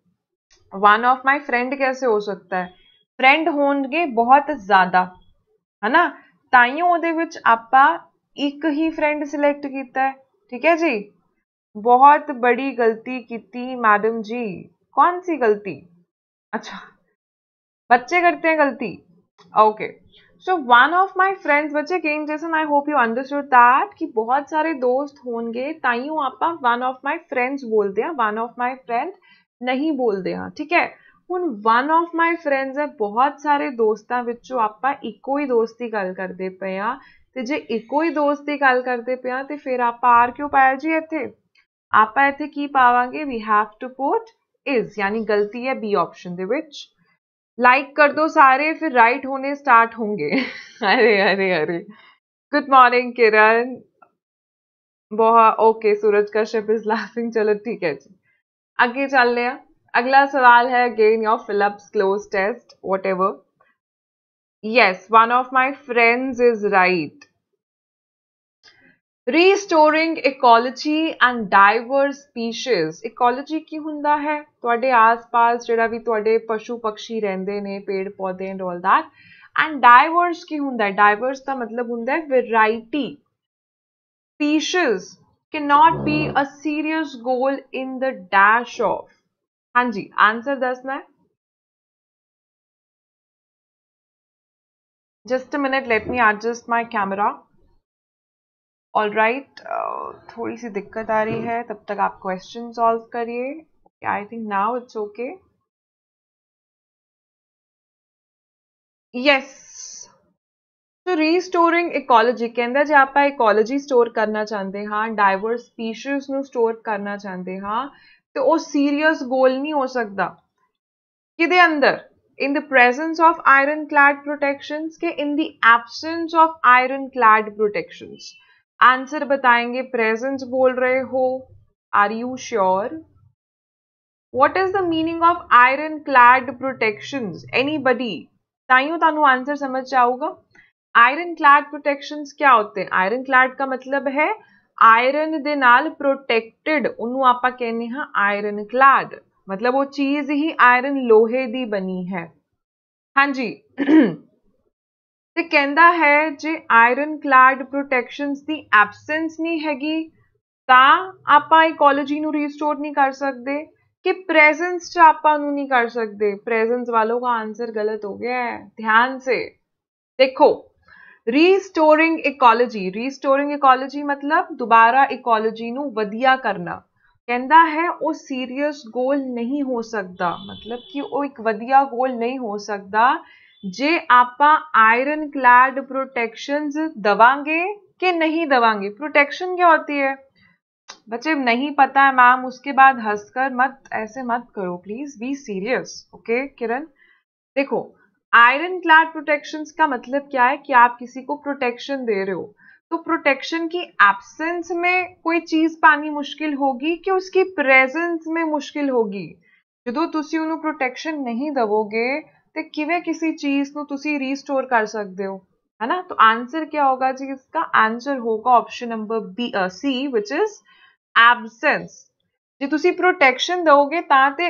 [SPEAKER 1] one of my friend कैसे हो सकता है फ्रेंड होंगे बहुत ज्यादा है ना ਤਾਈਓ ਉਹਦੇ ਵਿੱਚ ਆਪਾਂ ਇੱਕ ਹੀ ਫਰੈਂਡ ਸਿਲੈਕਟ ਕੀਤਾ ਹੈ ਠੀਕ ਹੈ ਜੀ बहुत बड़ी गलती की मैडम जी कौन सी गलती अच्छा बच्चे करते हैं गलती okay so one of my friends बच्चे game Jason I hope you understood that कि बहुत सारे दोस्त होंगे ताइयों आप वन ऑफ माय फ्रेंड्स बोलते हैं वन ऑफ माय फ्रेंड ਨਹੀਂ ਬੋਲਦੇ ਹਾਂ ਠੀਕ ਹੈ ਹੁਣ ਵਨ ਆਫ ਮਾਈ ਫਰੈਂਡਸ ਹੈ ਬਹੁਤ ਸਾਰੇ ਦੋਸਤਾਂ ਵਿੱਚੋਂ ਆਪਾਂ ਇੱਕੋ ਹੀ ਦੋਸਤ ਦੀ ਗੱਲ ਕਰਦੇ ਪਏ ਆ ਤੇ ਜੇ ਇੱਕੋ ਹੀ ਦੋਸਤ ਦੀ ਗੱਲ ਕਰਦੇ ਪਏ ਆ ਤੇ ਫਿਰ ਆਪਾਂ ਆਰ ਕਿਉਂ ਪਾਇਆ ਜੀ ਇੱਥੇ ਆਪਾਂ ਇੱਥੇ ਕੀ ਪਾਵਾਂਗੇ we have to put is यानी गलती है बी ऑप्शन ਦੇ ਵਿੱਚ लाइक कर दो सारे फिर राइट होने स्टार्ट होंगे अरे अरे अरे गुड मॉर्निंग किरण बहुत okay Suraj Kashyap is laughing चलो ठीक है जी आगे चल रहे हैं अगला सवाल है again your Philips close test whatever yes one of my friends is right restoring ecology and diverse species ecology ਕੀ ਹੁੰਦਾ ਹੈ ਤੁਹਾਡੇ ਆਸ-ਪਾਸ ਜਿਹੜਾ ਵੀ ਤੁਹਾਡੇ ਪਸ਼ੂ ਪੰਛੀ ਰਹਿੰਦੇ ਨੇ ਪੇੜ ਪੌਦੇ and all that and diverse ਕੀ ਹੁੰਦਾ ਹੈ ਡਾਈਵਰਸ ਦਾ ਮਤਲਬ ਹੁੰਦਾ ਹੈ variety species cannot be uh. a serious goal in the dash of. हाँ जी आंसर दसना है just a minute let me adjust my camera all right थोड़ी सी दिक्कत आ रही है तब तक आप क्वेश्चन सॉल्व करिए. I think now it's okay yes so ਰੀਸਟੋਰਿੰਗ ecology ਕਹਿੰਦਾ ਜੇ ਆਪਾਂ ਇਕੋਲੋਜੀ ਸਟੋਰ ਕਰਨਾ ਚਾਹੁੰਦੇ ਹਾਂ ਡਾਈਵਰਸ ਸਪੀਸੀਜ਼ ਨੂੰ ਸਟੋਰ ਕਰਨਾ ਚਾਹੁੰਦੇ ਹਾਂ ਤੇ ਉਹ ਸੀਰੀਅਸ ਗੋਲ ਨਹੀਂ ਹੋ ਸਕਦਾ ਕਿਦੇ ਅੰਦਰ in the presence of ironclad protections के in the absence of ironclad protections answer बताएंगे presence बोल रहे हो are you sure what is the meaning of ironclad protections anybody ਤਾਈਓ ਤੁਹਾਨੂੰ ਆਨਸਰ ਸਮਝ ਆਊਗਾ ਆਇਰਨ ਕਲੈਡ ਪ੍ਰੋਟੈਕਸ਼ਨਸ ਕੀ ਹੁੰਦੇ ਆਇਰਨ ਕਲੈਡ ਦਾ ਮਤਲਬ ਹੈ ਆਇਰਨ ਦੇ ਨਾਲ ਪ੍ਰੋਟੈਕਟਡ ਉਹਨੂੰ ਆਪਾਂ ਕਹਿੰਦੇ ਹਾਂ ਆਇਰਨ ਕਲੈਡ ਮਤਲਬ ਉਹ ਚੀਜ਼ ਹੀ ਆਇਰਨ ਲੋਹੇ ਦੀ ਬਣੀ ਹੈ ਹਾਂਜੀ ਤੇ ਕਹਿੰਦਾ ਹੈ ਜੇ ਆਇਰਨ ਕਲੈਡ ਪ੍ਰੋਟੈਕਸ਼ਨਸ ਦੀ ਐਬਸੈਂਸ ਨਹੀਂ ਹੈਗੀ ਤਾਂ ਆਪਾਂ ਇਕੋਲੋਜੀ ਨੂੰ ਰੀਸਟੋਰ ਨਹੀਂ ਕਰ ਸਕਦੇ कि प्रेजेंस ਚ ਆਪਾਂ ਨੂੰ ਨਹੀਂ ਕਰ ਸਕਦੇ प्रेजेंस वालों का आंसर गलत हो गया है ध्यान से देखो ਰੀਸਟੋਰਿੰਗ ਇਕੋਲੋਜੀ ਰੀਸਟੋਰਿੰਗ ਇਕੋਲੋਜੀ ਮਤਲਬ ਦੁਬਾਰਾ ਇਕੋਲੋਜੀ ਨੂੰ ਵਧੀਆ ਕਰਨਾ ਕਹਿੰਦਾ ਹੈ ਉਹ ਸੀਰੀਅਸ ਗੋਲ ਨਹੀਂ ਹੋ ਸਕਦਾ ਮਤਲਬ ਕਿ ਉਹ ਇੱਕ ਵਧੀਆ ਗੋਲ ਨਹੀਂ ਹੋ ਸਕਦਾ ਜੇ ਆਪਾਂ ਆਇਰਨ ਕਲੈਡ प्रोटेक्शंस दवांगे कि नहीं दवांगे प्रोटेक्शन क्या होती है बच्चे नहीं पता है मैम उसके बाद हंसकर मत ऐसे मत करो please be serious okay Kiran देखो आयरन क्लैड प्रोटेक्शन का मतलब क्या है कि आप किसी को प्रोटेक्शन दे रहे हो तो प्रोटेक्शन की एब्सेंस में कोई चीज पानी मुश्किल होगी कि उसकी प्रेजेंस में मुश्किल होगी जो ਤੁਸੀਂ ਉਹਨੂੰ ਪ੍ਰੋਟੈਕਸ਼ਨ ਨਹੀਂ ਦਵੋਗੇ ਤੇ ਕਿਵੇਂ ਕਿਸੇ ਚੀਜ਼ ਨੂੰ ਤੁਸੀਂ ਰੀਸਟੋਰ ਕਰ ਸਕਦੇ ਹੋ है ना तो आंसर क्या होगा जी इसका आंसर होगा option number B C which is absence ਜੇ ਤੁਸੀਂ ਪ੍ਰੋਟੈਕਸ਼ਨ ਦੋਗੇ ਤਾਂ ਤੇ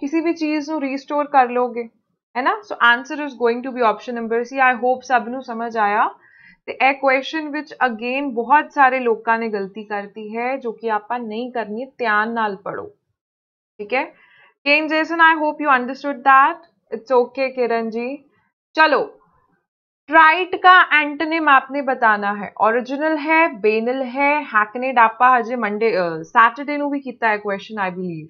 [SPEAKER 1] ਕਿਸੇ ਵੀ ਚੀਜ਼ ਨੂੰ ਰੀਸਟੋਰ ਕਰ ਲੋਗੇ ਹੈ ਨਾ so answer is going to be option number C I hope ਸਭ ਨੂੰ ਸਮਝ ਆਇਆ ਤੇ ਇਹ ਕੁਐਸਚਨ ਵਿੱਚ ਅਗੇਨ ਬਹੁਤ ਸਾਰੇ ਲੋਕਾਂ ਨੇ ਗਲਤੀ ਕਰਤੀ ਹੈ ਜੋ ਕਿ ਆਪਾਂ ਨਹੀਂ ਕਰਨੀ ਧਿਆਨ ਨਾਲ ਪੜੋ ਠੀਕ ਹੈ Ken Jason I hope you understood that it's okay Kiran ji चलो ट्राइट का एंटोनिम आपने बताना है ओरिजिनल है बेनल है हैकनेड आपा हजे मंडे सैटरडे नु भी किया है क्वेश्चन आई बिलीव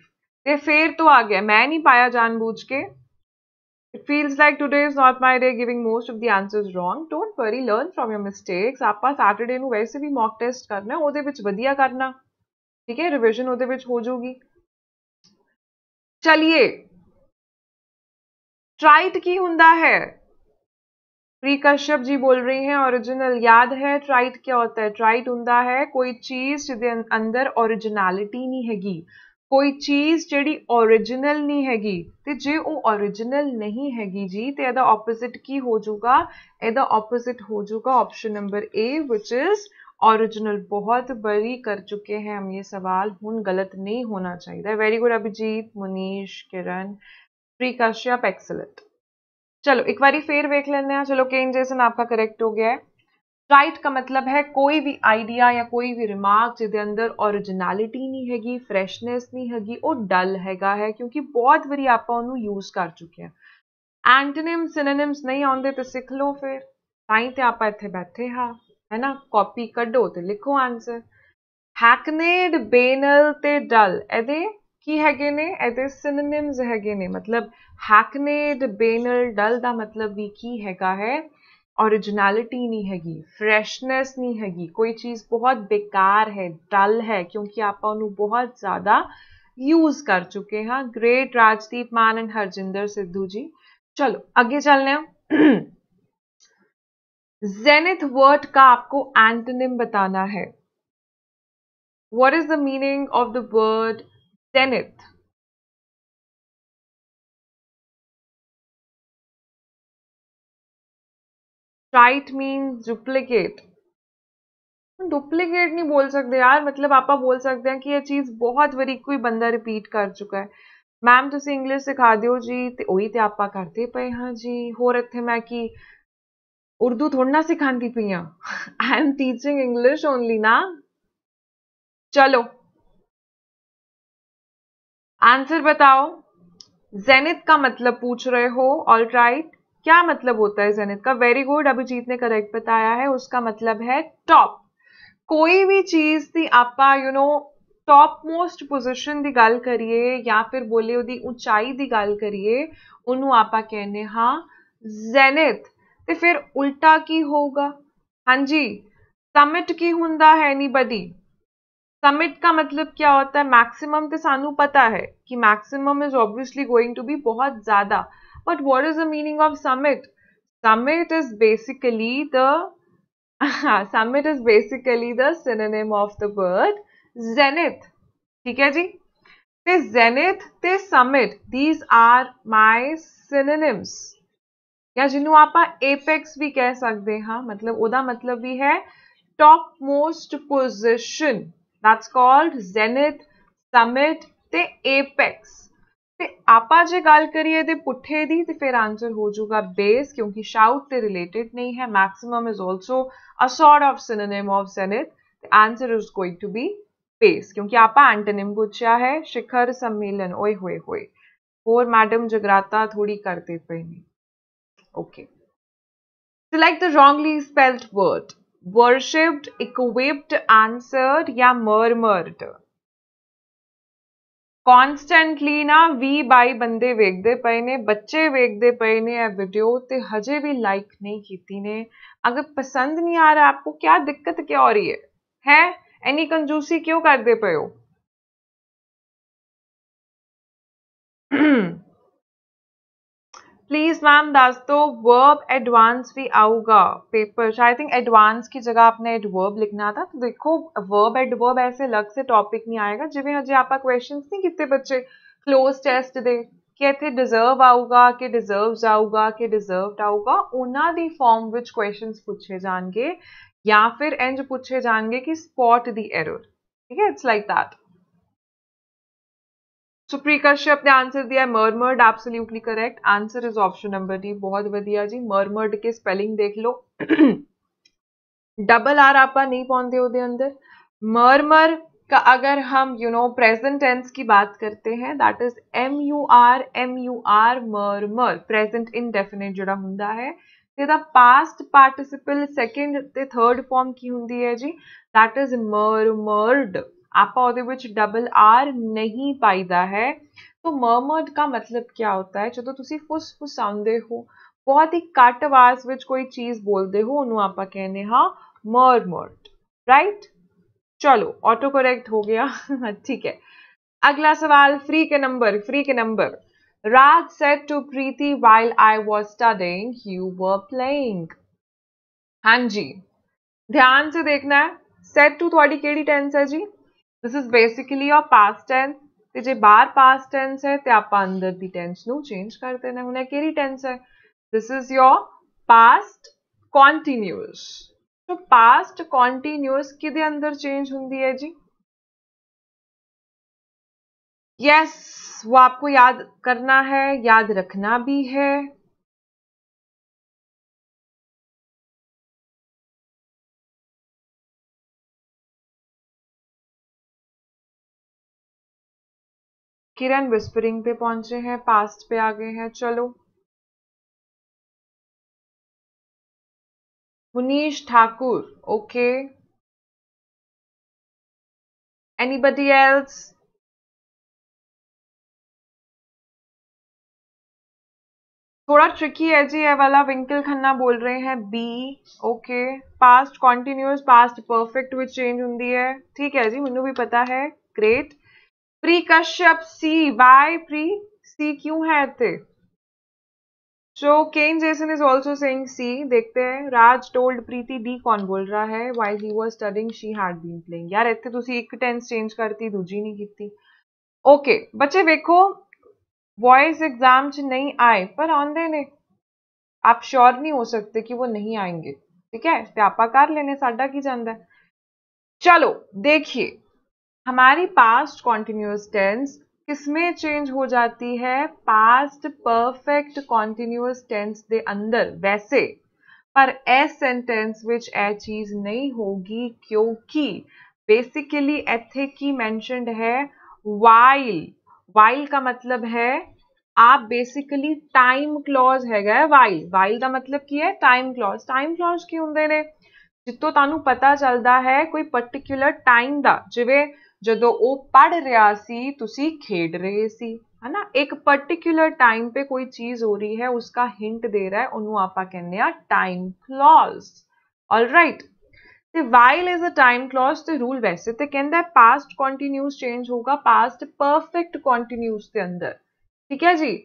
[SPEAKER 1] ते फिर तो आ गया मैं नहीं पाया जानबूझ के It feels like today is not my day giving most of the answers wrong. Don't worry, learn from your mistakes. ਆਪਾਂ ਸੈਟਰਡੇ ਨੂੰ ਵੈਸੇ ਵੀ ਮੌਕ ਟੈਸਟ ਕਰਨਾ ਉਹਦੇ ਵਿੱਚ ਵਧੀਆ ਕਰਨਾ ਠੀਕ ਹੈ ਰਿਵੀਜ਼ਨ ਉਹਦੇ ਵਿੱਚ ਹੋ ਜਾਊਗੀ ਚਲਿਏ ट्राइट की ਹੁੰਦਾ है प्री कश्यप जी बोल रही हैं ओरिजिनल याद है ट्राइट क्या होता है ट्राइट ਹੁੰਦਾ है कोई चीज ਜਿਹਦੇ ਅੰਦਰ ओरिजिनलिटी नहीं हैगी ਕੋਈ ਚੀਜ਼ ਜਿਹੜੀ ओरिजिनल ਨਹੀਂ ਹੈਗੀ ਤੇ ਜੇ ਉਹ ओरिजिनल ਨਹੀਂ ਹੈਗੀ ਜੀ ਤੇ ਇਹਦਾ ਆਪੋਜ਼ਿਟ ਕੀ ਹੋ ਜਾਊਗਾ ਇਹਦਾ ਆਪੋਜ਼ਿਟ ਹੋ ਜਾਊਗਾ option number A which is original बहुत बड़ी कर चुके हैं हम ये सवाल हूं गलत नहीं होना चाहिए very good Abhijit Munish Kiran Pri Kashyap excellent चलो, एक बार फिर वेख लेने हैं। चलो केन जेसन आपका करेक्ट हो गया है। राइट का मतलब है कोई भी आइडिया या कोई भी रिमार्क जिदे अंदर ओरिजिनलिटी नहीं हैगी फ्रैशनेस नहीं हैगी और डल हैगा है, क्योंकि बहुत बारी आप यूज़ कर चुके हैं। एंटोनिम सिनोनिम्स नहीं आते तो सीख लो फिर। ताई तो आप इतने बैठे हाँ है ना? कॉपी कड्डो तो लिखो आंसर हैकनेड बेनल ते डल ए ਕੀ ਹੈਗੇ ਨੇ ਇਹਦੇ ਸਿਨੋਨਿਮਸ ਹੈਗੇ ਨੇ ਮਤਲਬ ਹੈਕਨੇਡ ਬੇਨਲ ਡਲ ਦਾ ਮਤਲਬ ਵੀ ਕੀ ਹੈਗਾ ਹੈ ओरिजिनलिटी नहीं हैगी फ्रैशनेस नहीं हैगी कोई चीज़ बहुत बेकार है डल है क्योंकि आप बहुत ज़्यादा यूज़ कर चुके हैं ग्रेट राजदीप मान एंड हरजिंदर सिद्धू जी चलो आगे चलने हैं जेनिथ वर्ड का आपको एंटोनिम बताना है what is the meaning of the word zenith trite means duplicate duplicate नहीं बोल सकते यार मतलब आप बोल सकते हैं कि ये चीज़ बहुत बारी कोई बंदा रिपीट कर चुका है। मैम तुम इंग्लिश सिखा दो जी तो तो आप करते पे हाँ जी। होर इतने मैं कि उर्दू थोड़ा ना सिखाती पी हाँ I am teaching English only ना। चलो। आंसर बताओ। जेनिथ का मतलब पूछ रहे हो। ऑल राइट क्या मतलब होता है जेनिथ का? वेरी गुड अभिजीत ने करेक्ट बताया है। उसका मतलब है टॉप कोई भी चीज़ की आप you know top most position की गल करिए या फिर बोले ऊंचाई की गल करिए आप कहने हाँ जेनिथ तो फिर उल्टा की होगा? हाँ जी समिट की होंगे है एनी बडी समिट का मतलब क्या होता है? मैक्सिमम तो सानू पता है कि maximum is obviously going to be बहुत ज़्यादा। But what is the meaning of summit summit is basically the summit is basically the synonym of the word zenith ठीक है जी? तो ते जेनेथ ते summit these are my synonyms या जिन्हों आप एपेक्स भी कह सकते हाँ? मतलब ओदा मतलब भी है topmost position that's called zenith summit ਤੇ apex ਤੇ ਆਪਾਂ ਜੇ ਗੱਲ ਕਰੀਏ ਤੇ ਪੁੱਠੇ ਦੀ ਤੇ ਫਿਰ ਆਨਸਰ ਹੋ ਜਾਊਗਾ ਬੇਸ ਕਿਉਂਕਿ ਸ਼ਾਊਟ ਤੇ ਰਿਲੇਟਡ ਨਹੀਂ ਹੈ maximum is also a sort of synonym of zenith ਤੇ answer is going to be base ਕਿਉਂਕਿ ਆਪਾਂ ਐਂਟੋਨਿਮ ਪੁੱਛਿਆ ਹੈ शिखर सम्मेलन ओए होए होए और मैडम जगराता थोड़ी करते पे नहीं okay select the wrongly spelled word worshipped, equipped, answered या murmured. कॉन्स्टंटली ना वी बाई बंदे वेखते पे ने बच्चे वेखते पे ने वीडियो तो हजे भी लाइक नहीं की ने। अगर पसंद नहीं आ रहा आपको क्या दिक्कत क्या हो रही है? है? एनी कंजूसी क्यों करते पे हो? हम्म। प्लीज़ मैम दस दो वर्ब एडवांस भी आऊगा पेपर आई थिंक एडवांस की जगह आपने एडवर्ब लिखना था तो देखो वर्ब एडवर्ब ऐसे अलग से टॉपिक नहीं आएगा। जिम्मे हजे आप क्वेश्चन नहीं किते बच्चे क्लोज टेस्ट दे, कि इतने डिजर्व आऊगा, कि डिजर्व आऊगा, कि डिजर्व आऊगा उन्होंने फॉर्म विच क्वेश्चन पूछे जाएँगे, या फिर इंज पूछे जाएँगे कि स्पॉट दी एरर ठीक है? It's like that सुप्री कश्यप ने आंसर दिया murmured absolutely correct answer is option number D बहुत बढ़िया जी मरमर्ड के स्पेलिंग देख लो डबल आर आप नहीं पाते अंदर मरमर का अगर हम यू नो प्रेजेंट टेंस की बात करते हैं that is M U R M U R murmur present indefinite ਜਿਹੜਾ ਹੁੰਦਾ ਹੈ ਤੇ ਦਾ ਪਾਸਟ ਪਾਰਟਿਸਿਪਲ ਸੈਕੰਡ ਤੇ ਥਰਡ ਫਾਰਮ ਕੀ ਹੁੰਦੀ ਹੈ ਜੀ that is murmured आपा ਉਹਦੇ ਵਿੱਚ ਡਬਲ ਆਰ ਨਹੀਂ ਪਾਈਦਾ ਹੈ तो मर्मर्ड का मतलब क्या होता है ਜਦੋਂ ਤੁਸੀਂ ਫੁੱਸ ਫੁਸਾਉਂਦੇ ਹੋ ਬਹੁਤ ਹੀ ਘੱਟ ਆਵਾਜ਼ ਵਿੱਚ ਕੋਈ ਚੀਜ਼ ਬੋਲਦੇ ਹੋ ਉਹਨੂੰ ਆਪਾਂ ਕਹਿੰਦੇ ਹਾਂ murmured राइट चलो ऑटो करेक्ट हो गया ठीक है अगला सवाल फ्री के नंबर फ्री के number Raj said to Preeti while I was studying you were playing हाँ जी ध्यान से देखना है सेट टू थोड़ी केड़ी टेंस है जी this is basically your past tense ਤੇ ਜੇ ਬਾਹਰ ਪਾਸਟ ਟੈਂਸ ਹੈ ਤੇ ਆਪਾਂ ਅੰਦਰ ਦੀ ਟੈਂਸ ਨੂੰ ਚੇਂਜ ਕਰ ਦੇਣਾ ਹੁਣ ਇਹ ਕਿਹੜੀ ਟੈਂਸ ਹੈ this is your past continuous तो पास्ट कॉन्टिन्यूस किदे अंदर चेंज होंगी है जी यस yes, वो आपको याद करना है याद रखना भी है किरण विस्परिंग पे पहुँचे हैं पास्ट पे आ गए हैं, चलो। Munish Thakur okay Anybody else थोड़ा ट्रिकी है जी, ये वाला विंकल खन्ना बोल रहे हैं B okay past continuous past perfect which change होंगी है। ठीक है जी मैनू भी पता है great Pri Kashyap, C, why Pri, C क्यों है इतने so Ken Jason is also saying C, देखते हैं। राज टोल्ड प्रीति, डी कौन बोल रहा है? While he was studying she had been playing यार, इतने तुसी एक टेंस चेंज करती, दूजी नहीं की ओके बच्चे देखो वॉइस एग्ज़ाम च नहीं आए, पर आंदे ने। आप श्योर नहीं हो सकते कि वो नहीं आएँगे। ठीक है? व्यापा कर लेने, साडा की जाता है। चलो, देखिए। हमारी पास्ट कॉन्टिन्यूस टेंस किसमें चेंज हो जाती है? पास्ट परफेक्ट कॉन्टिन्यूस टेंस के अंदर, वैसे। पर ए सेंटेंस विच ए चीज़ नहीं होगी क्योंकि बेसिकली एथे की मैंशनड है वाइल वाइल का मतलब है आप बेसिकली टाइम क्लॉज है वाइल वाइल का मतलब की है टाइम क्लॉज टाइम क्लॉज की होंगे ने जितो तू पता चलता है कोई पर्टिकुलर टाइम का जिवे ਜਦੋਂ ਉਹ ਪੜ ਰਿਹਾ ਸੀ ਤੁਸੀਂ खेड रहे सी है ना एक पर्टिकुलर टाइम पे कोई चीज हो रही है उसका हिंट दे रहा है ਉਹਨੂੰ ਆਪਾਂ ਕਹਿੰਦੇ ਆ ਟਾਈਮ ਕਲੌਜ਼ ਆਲਰਾਈਟ ਤੇ while is a time clause ਤੇ ਰੂਲ ਵੈਸੇ ਤੇ ਕਹਿੰਦਾ ਪਾਸਟ ਕੰਟੀਨਿਊਸ ਚੇਂਜ ਹੋਗਾ ਪਾਸਟ ਪਰਫੈਕਟ ਕੰਟੀਨਿਊਸ ਦੇ ਅੰਦਰ ਠੀਕ ਹੈ ਜੀ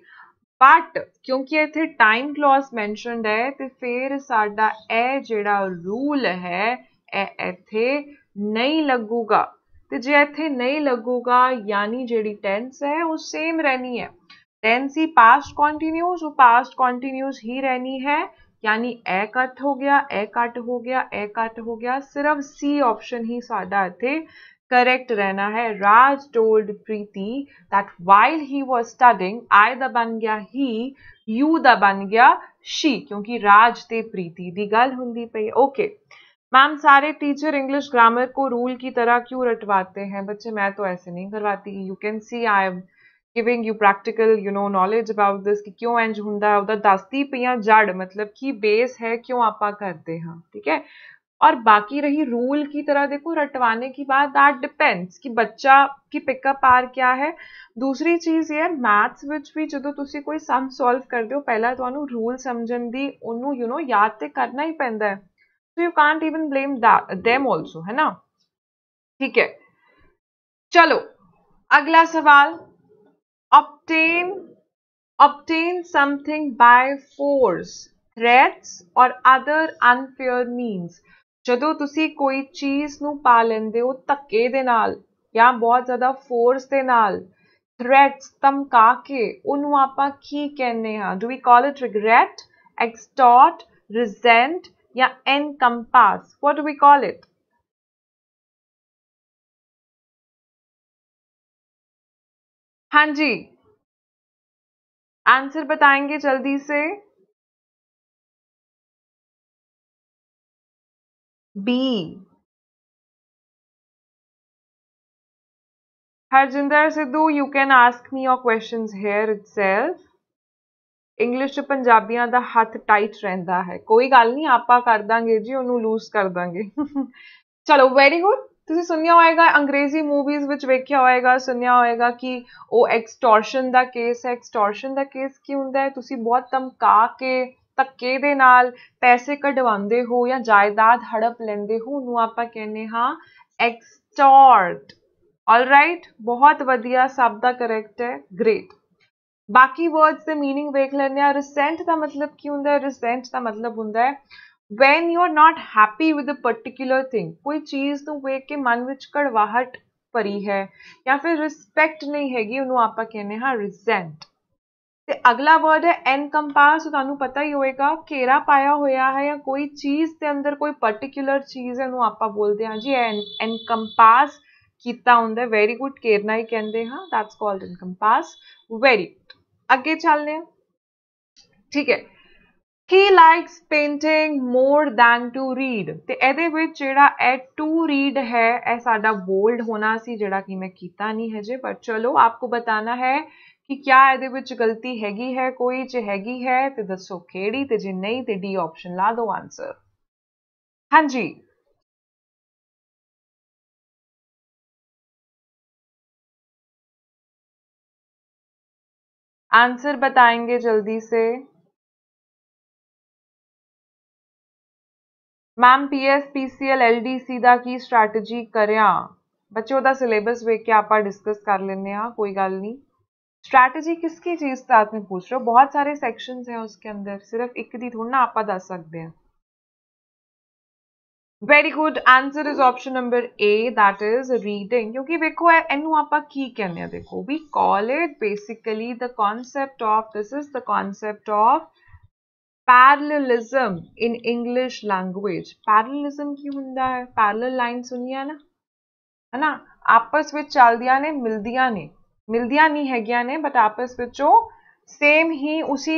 [SPEAKER 1] ਬਟ ਕਿਉਂਕਿ ਇੱਥੇ ਟਾਈਮ ਕਲੌਜ਼ ਮੈਂਸ਼ਨਡ ਹੈ ਤੇ ਫਿਰ ਸਾਡਾ ਇਹ ਜਿਹੜਾ ਰੂਲ ਹੈ ਇਹ ਇੱਥੇ ਨਹੀਂ ਲੱਗੂਗਾ ਤੇ ਜੇ ਇੱਥੇ ਨਹੀਂ ਲੱਗੂਗਾ ਯਾਨੀ ਜਿਹੜੀ ਟੈਂਸ ਹੈ ਉਹ ਸੇਮ ਰਹਿਣੀ ਹੈ टेंस ही पास्ट कॉन्टिन्यूस वो पास्ट कॉन्टिन्यूस ही रहनी है यानी ए कट हो गया ए कट हो गया ए कट हो गया सिर्फ सी ऑप्शन ही साडा इथे करेक्ट रहना है Raj told Preeti that while he was studying I दा बन गया ही यू दा बन गया शी क्योंकि राज ते प्रीति दी गल हुंदी पई ओके okay. मैम सारे टीचर इंग्लिश ग्रामर को रूल की तरह क्यों रटवाते हैं बच्चे मैं तो ऐसे नहीं करवाती you can see I am giving you practical you know knowledge about this कि क्यों इंज होंगे ਉਹਦਾ ਦੱਸਦੀ ਪਈਆਂ जड़ मतलब कि बेस है क्यों आप करते हैं ठीक है और बाकी रही रूल की तरह देखो रटवाने की बात दैट डिपेंड्स कि बच्चा की पिकअप पार क्या है दूसरी चीज ये मैथ्स विच भी जो तुम कोई सम सॉल्व करते हो पहला तो रूल समझन की ओनू यू नो याद तो करना ही पैदा है so you can't even blame that them also है ना ठीक है चलो अगला सवाल obtain obtain something by force threats or other unfair means ਜਦੋਂ ਤੁਸੀਂ ਕੋਈ ਚੀਜ਼ ਨੂੰ ਪਾ ਲੈਂਦੇ ਹੋ ਧੱਕੇ ਦੇ ਨਾਲ ਜਾਂ ਬਹੁਤ ਜ਼ਿਆਦਾ ਫੋਰਸ ਦੇ ਨਾਲ ਥ੍ਰੈਟਸ ਧਮਕਾ ਕੇ ਉਹਨੂੰ ਆਪਾਂ ਕੀ ਕਹਿੰਦੇ ਹਾਂ do we call it regret extort resent या encompass what we call it हाँ जी। आंसर बताएँगे जल्दी से। B Harjinder Sidhu you can ask me your question here itself English ਚ ਪੰਜਾਬੀਆਂ ਦਾ ਹੱਥ ਟਾਈਟ ਰਹਿੰਦਾ ਹੈ। ਕੋਈ ਗੱਲ ਨਹੀਂ, ਆਪਾਂ ਕਰ ਦਾਂਗੇ ਜੀ, ਉਹਨੂੰ ਲੂਜ਼ ਕਰ ਦਾਂਗੇ। ਚਲੋ ਵੈਰੀ ਗੁੱਡ ਤੁਸੀਂ ਸੁਣਿਆ ਹੋਏਗਾ, ਅੰਗਰੇਜ਼ੀ ਮੂਵੀਜ਼ ਵਿੱਚ ਵੇਖਿਆ ਹੋਏਗਾ, ਸੁਣਿਆ ਹੋਏਗਾ ਕਿ ਉਹ ਐਕਸਟੋਰਸ਼ਨ ਦਾ ਕੇਸ ਹੈ। ਐਕਸਟੋਰਸ਼ਨ ਦਾ ਕੇਸ ਕੀ ਹੁੰਦਾ ਹੈ? ਤੁਸੀਂ ਬਹੁਤ ਧਮਕਾ ਕੇ, ਧੱਕੇ ਦੇ ਨਾਲ ਪੈਸੇ ਕਢਵਾਉਂਦੇ ਹੋ ਜਾਂ ਜਾਇਦਾਦ ਹੜਪ ਲੈਂਦੇ ਹੋ, ਉਹਨੂੰ ਆਪਾਂ ਕਹਿੰਦੇ ਹਾਂ ਐਕਸਟੋਰਟ ਆਲਰਾਈਟ ਬਹੁਤ ਵਧੀਆ, ਸਭ ਦਾ ਕਰੈਕਟ ਹੈ। ਗ੍ਰੇਟ ਬਾਕੀ ਵਰਡਸ ਦੇ ਮੀਨਿੰਗ ਵੇਖ ਲੈਂਦੇ ਆ ਰਿਸੈਂਟ ਦਾ ਮਤਲਬ ਕੀ ਹੁੰਦਾ ਹੈ? ਰਿਸੈਂਟ ਦਾ ਮਤਲਬ ਹੁੰਦਾ ਹੈ, when you are not happy with a particular thing, ਕੋਈ ਚੀਜ਼ ਨੂੰ ਵੇਖ ਕੇ ਮਨ ਵਿੱਚ ਕੜਵਾਹਟ ਭਰੀ ਹੈ ਜਾਂ ਫਿਰ ਰਿਸਪੈਕਟ ਨਹੀਂ ਹੈਗੀ, ਉਹਨੂੰ ਆਪਾਂ ਕਹਿੰਦੇ ਹਾਂ ਰਿਸੈਂਟ ਤੇ ਅਗਲਾ ਵਰਡ ਹੈ ਐਨਕੰਪਾਸ ਤੁਹਾਨੂੰ ਪਤਾ ਹੀ ਹੋਏਗਾ, ਘੇਰਾ ਪਾਇਆ ਹੋਇਆ ਹੈ ਜਾਂ ਕੋਈ ਚੀਜ਼ ਦੇ ਅੰਦਰ ਕੋਈ ਪਾਰਟਿਕੂਲਰ ਚੀਜ਼ ਹੈ ਨੂੰ ਆਪਾਂ ਬੋਲਦੇ ਹਾਂ ਜੀ ਐਨਕੰਪਾਸ ਕੀਤਾ ਹੁੰਦਾ ਵੈਰੀ ਗੁੱਡ ਕੇਰਨਾ ਹੀ ਕਹਿੰਦੇ, ਹਾਂ ਦੈਟਸ ਕਾਲਡ ਐਨਕੰਪਾਸ ਵੈਰੀ ਅੱਗੇ ਚੱਲਦੇ ਹਾਂ। ਠੀਕ ਹੈ। He likes painting more than to read. ਤੇ ਇਹਦੇ ਵਿੱਚ ਜਿਹੜਾ ਇਹ ਟੂ ਰੀਡ ਹੈ, ਇਹ ਸਾਡਾ ਬੋਲਡ ਹੋਣਾ ਸੀ, ਜਿਹੜਾ ਕਿ ਮੈਂ ਕੀਤਾ ਨਹੀਂ ਹਜੇ ਪਰ ਚਲੋ, ਆਪਕੋ ਬਤਾਨਾ ਹੈ ਕਿ ਕਿਆ ਇਹਦੇ ਵਿੱਚ ਗਲਤੀ ਹੈਗੀ ਹੈ, ਕੋਈ ਜੇ ਹੈਗੀ ਹੈ, ਤੇ ਦੱਸੋ ਕਿਹੜੀ, ਤੇ ਜੇ ਨਹੀਂ, ਤੇ ਡੀ ਆਪਸ਼ਨ ਲਾ ਦਿਓ ਆਨਸਰ ਹਾਂਜੀ। आंसर बताएँगे जल्दी से। Ma'am P S P C L L D सीधा की स्ट्रैटेजी करें। हाँ, बच्चों का सिलेबस वेख के आप डिस्कस कर लेने हाँ कोई गल नहीं। स्ट्रैटेजी किसकी चीज़ साथ आपने पूछ रहे हो? बहुत सारे सेक्शंस हैं उसके अंदर। सिर्फ़ एक दी थोड़ा ना आप दस सकते हैं। very good answer is option number A that is reading क्योंकि देखो ਇਹਨੂੰ ਆਪਾਂ ਕੀ ਕਹਿੰਦੇ ਆ ਦੇਖੋ we call it basically the concept of this is the concept of parallelism in english language parallelism ਕੀ ਹੁੰਦਾ ਹੈ parallel line ਸੁਣੀਆਂ ਨਾ ਹਨਾ ਆਪਸ ਵਿੱਚ ਚੱਲਦੀਆਂ ਨੇ ਮਿਲਦੀਆਂ ਨੇ ਮਿਲਦੀਆਂ ਨਹੀਂ ਹੈਗੀਆਂ ਨੇ ਬਟ ਆਪਸ ਵਿੱਚੋਂ ਸੇਮ ਹੀ ਉਸੇ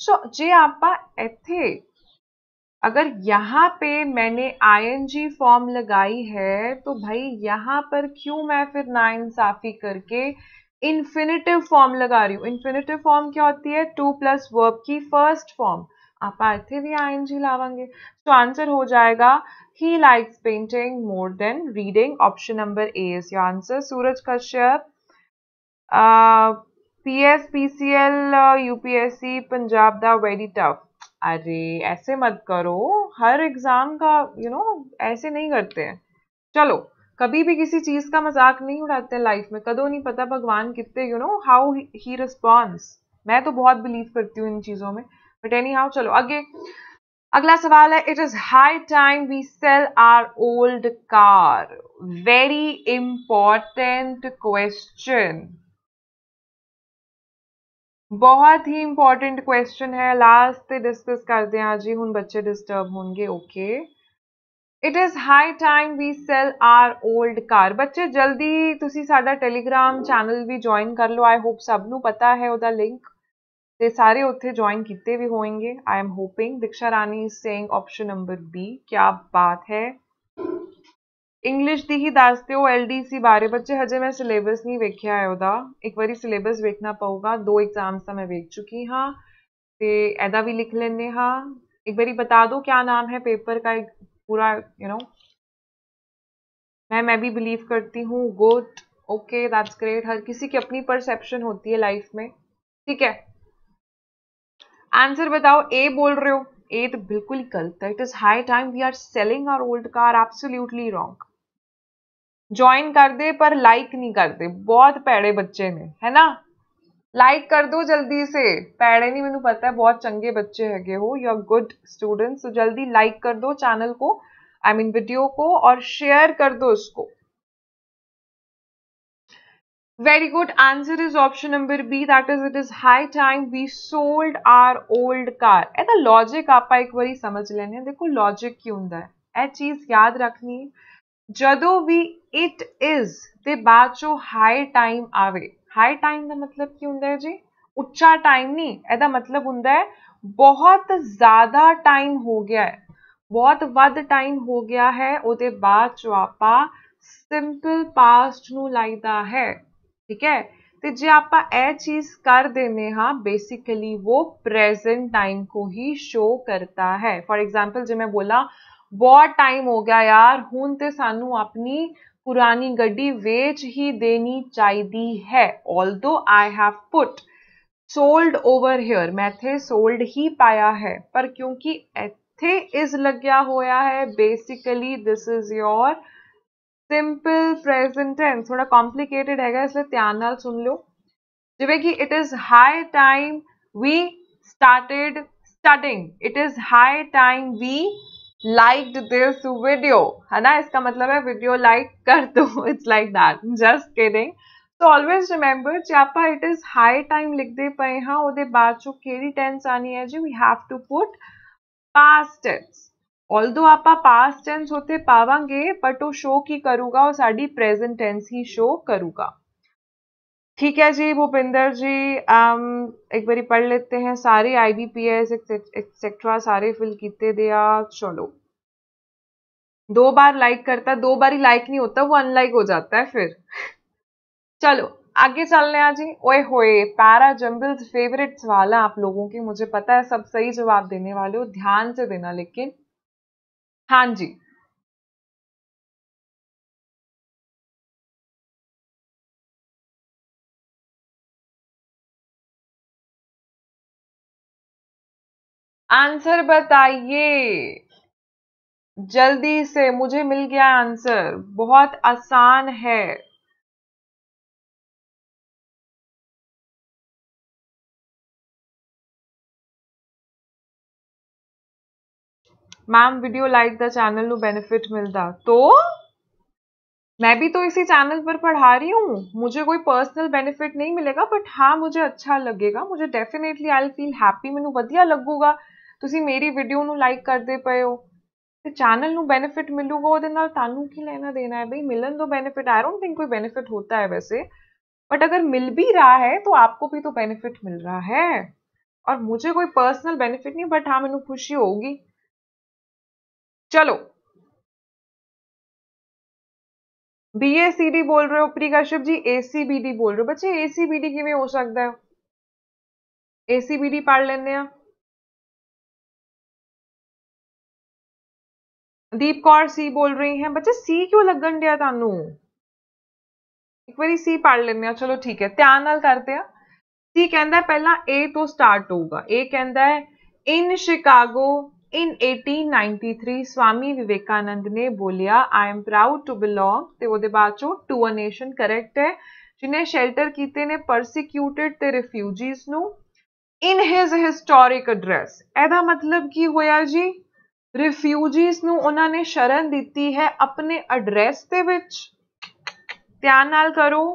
[SPEAKER 1] ਸੋ ਜੇ ਆਪਾਂ ਇੱਥੇ अगर यहाँ पे मैंने आईएनजी फॉर्म लगाई है तो भाई यहाँ पर क्यों मैं फिर नाइंसाफी करके इन्फिनेटिव फॉर्म लगा रही हूँ? इन्फिनेटिव फॉर्म क्या होती है? टू प्लस वर्ब की फ़र्स्ट फॉर्म आप आते भी आई एन जी लावेंगे। तो आंसर हो जाएगा he likes painting more than reading option number A is your answer Suraj Kashyap P S P C L UPSC Punjab दा वेरी टफ अरे ऐसे मत करो। हर एग्ज़ाम का यू you नो know, ऐसे नहीं करते। हैं चलो कभी भी किसी चीज़ का मज़ाक नहीं उड़ाते लाइफ में। कदों नहीं पता भगवान कितने you know how he response मैं तो बहुत बिलीव करती हूँ इन चीज़ों में। बट एनी हाउ चलो आगे। अगला सवाल है it is high time we sell our old car very important question बहुत ही इंपॉर्टेंट क्वेश्चन है। लास्ट से डिस्कस करते हैं। आज ही हूँ बच्चे डिस्टर्ब होंगे okay it is high time we sell our old car बच्चे, जल्दी तुम साडा टैलीग्राम चैनल भी ज्वाइन कर लो। आई होप सबनों पता है वह लिंक तो सारे उत्थे ज्वाइन किए भी होएँगे। I am hoping Diksha Rani is saying option number B क्या बात है। ਇੰਗਲਿਸ਼ ਦੀ ਹੀ ਦੱਸ ਦਿਓ ਐਲਡੀਸੀ ਬਾਰੇ ਬੱਚੇ ਹਜੇ ਮੈਂ ਸਿਲੇਬਸ ਨਹੀਂ ਵੇਖਿਆ ਹੈ ਉਹਦਾ ਇੱਕ ਵਾਰੀ ਸਿਲੇਬਸ ਵੇਖਣਾ ਪਊਗਾ ਦੋ ਐਗਜ਼ਾਮਸ ਤਾਂ ਮੈਂ ਵੇਖ ਚੁੱਕੀ ਹਾਂ ਤੇ ਇਹਦਾ ਵੀ ਲਿਖ ਲੈਣੇ ਹਾਂ एक बारी बता दो क्या नाम है पेपर का एक पूरा यू नो मैं मैं भी बिलीव करती हूँ गुड ओके दैट्स ग्रेट हर किसी की अपनी परसेप्शन होती है लाइफ में ठीक है आंसर बताओ ए बोल रहे हो ए तो बिल्कुल ही गलत है it is high time we are selling our old car absolutely wrong join कर दे, पर लाइक नहीं करते बहुत पैड़े बच्चे ने, है ना? लाइक कर दो जल्दी से। पैड़े नहीं, मैंने पता है, बहुत चंगे बच्चे हैगे हो। यू आर गुड स्टूडेंट तो जल्दी लाइक कर दो चैनल को आई मीन वीडियो को, और शेयर कर दो उसको। Very good answer is option number B that is it is high time we sold our old car ऐसा लॉजिक आप एक बार समझ लेने देखो लॉजिक क्यों है? चीज़ याद रखनी। है ਜਦੋਂ ਵੀ ਇਟ ਇਜ਼ ਦੇ ਬਾਅਦ ਚੋਂ ਹਾਈ ਟਾਈਮ ਆਵੇ ਹਾਈ ਟਾਈਮ ਦਾ ਮਤਲਬ ਕੀ ਹੁੰਦਾ ਹੈ ਜੀ ਉੱਚਾ ਟਾਈਮ ਨਹੀਂ ਇਹਦਾ ਮਤਲਬ ਹੁੰਦਾ ਹੈ ਬਹੁਤ ਜ਼ਿਆਦਾ ਟਾਈਮ ਹੋ ਗਿਆ ਹੈ ਬਹੁਤ ਵੱਧ ਟਾਈਮ ਹੋ ਗਿਆ ਹੈ ਉਹਦੇ ਬਾਅਦ ਚੋਂ ਆਪਾਂ ਸਿੰਪਲ ਪਾਸਟ ਨੂੰ ਲਾਈਦਾ ਹੈ ਠੀਕ ਹੈ ਤੇ ਜੇ ਆਪਾਂ ਇਹ ਚੀਜ਼ ਕਰ ਦਿੰਦੇ ਹਾਂ ਬੇਸਿਕਲੀ ਉਹ ਪ੍ਰੈਜ਼ੈਂਟ ਟਾਈਮ को ही शो करता है फॉर एग्जांपल ਜੇ ਮੈਂ ਬੋਲਾਂ बहुत टाइम हो गया यार। हूँ तो सानू अपनी पुरानी गड्डी वेच ही देनी चाहिए है। Although I have put sold over here मैं थे सोल्ड ही पाया है। पर क्योंकि इतने इज़ लग्या होया है basically this is your simple present and थोड़ा कॉम्प्लीकेटेड है इसलिए ध्यान नाल सुन लो। जिमें कि it is high time we started studying it is high time we liked this video है ना? इसका मतलब है वीडियो लाइक कर दो. It's like that just kidding so always remember जे आप इट इज़ हाई टाइम लिखते पे हाँ वो बाद चो केड़ी टेंस आनी है जी we have to put past tense although past tense होते पावे बट वो शो की करूगा और साड़ी प्रेजेंट टेंस ही शो करूगा ठीक है जी भूपिंदर जी um, एक बारी पढ़ लेते हैं। सारे I B P S etcetera सारे फिल किते दिया चलो। दो बार लाइक करता दो बार ही लाइक नहीं होता वो अनलाइक हो जाता है फिर। चलो आगे चलने हैं जी। ओए होए पैरा जम्बल्स फेवरेट सवाल है आप लोगों के मुझे पता है सब सही जवाब देने वाले हो ध्यान से देना लेकिन। हाँ जी। आंसर बताइए। जल्दी से, मुझे मिल गया आंसर। बहुत आसान है। Ma'am, video like the channel नु बेनिफिट मिलता। तो? मैं भी तो इसी चैनल पर पढ़ा रही हूँ। मुझे कोई पर्सनल बेनिफिट नहीं मिलेगा, बट हाँ मुझे अच्छा लगेगा। मुझे डेफिनेटली आई फील हैप्पी। मैं वधिया लगूगा। ਤੁਸੀਂ ਮੇਰੀ ਵੀਡੀਓ ਨੂੰ ਲਾਈਕ ਕਰਦੇ ਪਏ ਹੋ, ਤੇ ਚੈਨਲ ਨੂੰ ਬੈਨੀਫਿਟ ਮਿਲੂਗਾ ਉਹਦੇ ਨਾਲ ਤੁਹਾਨੂੰ ਕੀ ਲੈਣਾ ਦੇਣਾ ਹੈ ਬਈ? ਮਿਲਣ ਤੋਂ ਬੈਨੀਫਿਟ डोंट थिंक कोई बेनीफिट होता है वैसे बट अगर मिल भी रहा है तो आपको भी तो बेनीफिट मिल रहा है और मुझे कोई पर्सनल बेनिफिट नहीं बट हाँ मैं खुशी होगी चलो बी ए सी डी बोल रहे हो pre Kashyap ji A C B D बोल रहे हो बच्चे ए सी बी डी कि हो सकता है ए सी बी डी पढ़ लेने ਦੀਪ ਕੌਰ ਸੀ ਬੋਲ ਰਹੀ ਹੈ। ਬੱਚੇ, ਸੀ ਕਿਉਂ ਲੱਗਣ ਡਿਆ ਤੁਹਾਨੂੰ? ਇੱਕ ਵਾਰੀ ਸੀ ਪੜ ਲੈਂਦੇ ਆ ਚਲੋ ਠੀਕ ਹੈ, ਧਿਆਨ ਨਾਲ ਕਰਦੇ ਆ ਸੀ ਕਹਿੰਦਾ ਪਹਿਲਾਂ A ਤੋਂ ਸਟਾਰਟ ਹੋਊਗਾ। ਇਹ ਕਹਿੰਦਾ ਹੈ in Chicago in 1893 Swami Vivekananda ਨੇ ਬੋਲਿਆ I am proud to belong ਤੇ ਉਹਦੇ ਬਾਅਦ ਚੋਂ ਟੂ ਅ ਨੇਸ਼ਨ ਕਰੈਕਟ ਹੈ। ਜਿਨੇ ਸ਼ੈਲਟਰ ਕੀਤੇ ਨੇ ਪਰਸੀਕਿਊਟਡ ਤੇ ਰਿਫਿਊਜੀਜ਼ ਨੂੰ। ਇਨ ਹਿਸ ਹਿਸਟੋਰਿਕ ਐਡਰੈਸ ਇਹਦਾ ਮਤਲਬ ਕੀ ਹੋਇਆ ਜੀ? ਰਿਫਿਊਜੀਜ਼ ਨੂੰ ਉਹਨਾਂ ਨੇ ਸ਼ਰਨ ਦਿੱਤੀ ਹੈ ਆਪਣੇ ਐਡਰੈਸ ਦੇ ਵਿੱਚ ਧਿਆਨ ਨਾਲ ਕਰੋ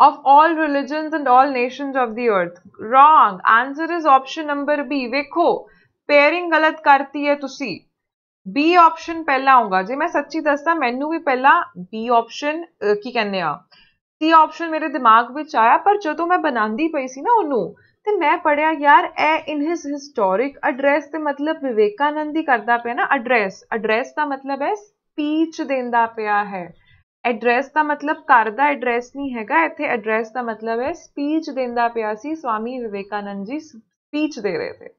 [SPEAKER 1] of all religions and all nations of the earth wrong answer is option number b ਵੇਖੋ pairing ਗਲਤ ਕਰਤੀ ਹੈ ਤੁਸੀਂ B ਆਪਸ਼ਨ ਪਹਿਲਾ ਆਊਗਾ ਜੇ ਮੈਂ ਸੱਚੀ ਦੱਸਾਂ ਮੈਨੂੰ ਵੀ ਪਹਿਲਾਂ B ਆਪਸ਼ਨ ਕੀ ਕਹਿੰਦੇ ਆ C ਆਪਸ਼ਨ ਮੇਰੇ ਦਿਮਾਗ ਵਿੱਚ ਆਇਆ ਪਰ ਜਦੋਂ ਮੈਂ ਬਣਾਉਂਦੀ ਪਈ ਸੀ ਨਾ ਉਹਨੂੰ ਤੇ ਮੈਂ ਪੜਿਆ ਯਾਰ ਇਹ ਇਨ ਹਿਸ ਹਿਸਟੋਰਿਕ ਐਡਰੈਸ ਤੇ ਮਤਲਬ ਵਿਵੇਕਾਨੰਦ ਹੀ ਕਰਦਾ ਪਿਆ ਨਾ ਐਡਰੈਸ ਐਡਰੈਸ ਦਾ ਮਤਲਬ ਹੈ ਸਪੀਚ ਦਿੰਦਾ ਪਿਆ ਹੈ। ਐਡਰੈਸ ਦਾ ਮਤਲਬ ਘਰ ਦਾ ਐਡਰੈਸ ਨਹੀਂ ਹੈਗਾ, ਇੱਥੇ ਐਡਰੈਸ ਦਾ ਮਤਲਬ ਹੈ ਸਪੀਚ ਦਿੰਦਾ ਪਿਆ ਸੀ ਸਵਾਮੀ ਵਿਵੇਕਾਨੰਦ ਜੀ ਸਪੀਚ ਦੇ ਰਹੇ ਥੇ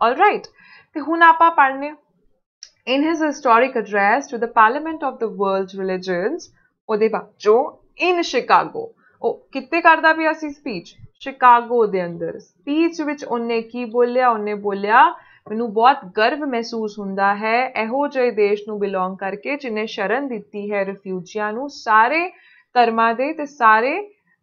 [SPEAKER 1] ਆਲਰਾਈਟ ਤੇ ਹੁਣ ਆਪਾਂ ਪੜ੍ਹਨੇ in his historic address to the parliament of the world's religions, ਉਹਦੇ ਬਾਅਦੋਂ in chicago, ਉਹ ਕਿੱਥੇ ਕਰਦਾ ਪਿਆ ਸੀ ਸਪੀਚ ਸ਼ਿਕਾਗੋ ਦੇ ਅੰਦਰ ਸਪੀਚ ਵਿੱਚ ਉਹਨੇ ਕੀ ਬੋਲਿਆ ਉਹਨੇ ਬੋਲਿਆ ਮੈਨੂੰ ਬਹੁਤ ਗਰਵ ਮਹਿਸੂਸ ਹੁੰਦਾ ਹੈ ਇਹੋ ਜਿਹੇ ਦੇਸ਼ ਨੂੰ ਬਿਲੋਂਗ ਕਰਕੇ ਜਿਨੇ ਸ਼ਰਨ ਦਿੱਤੀ ਹੈ ਰਿਫਿਊਜੀਆਂ ਨੂੰ ਸਾਰੇ ਧਰਮਾਂ ਦੇ ਤੇ ਸਾਰੇ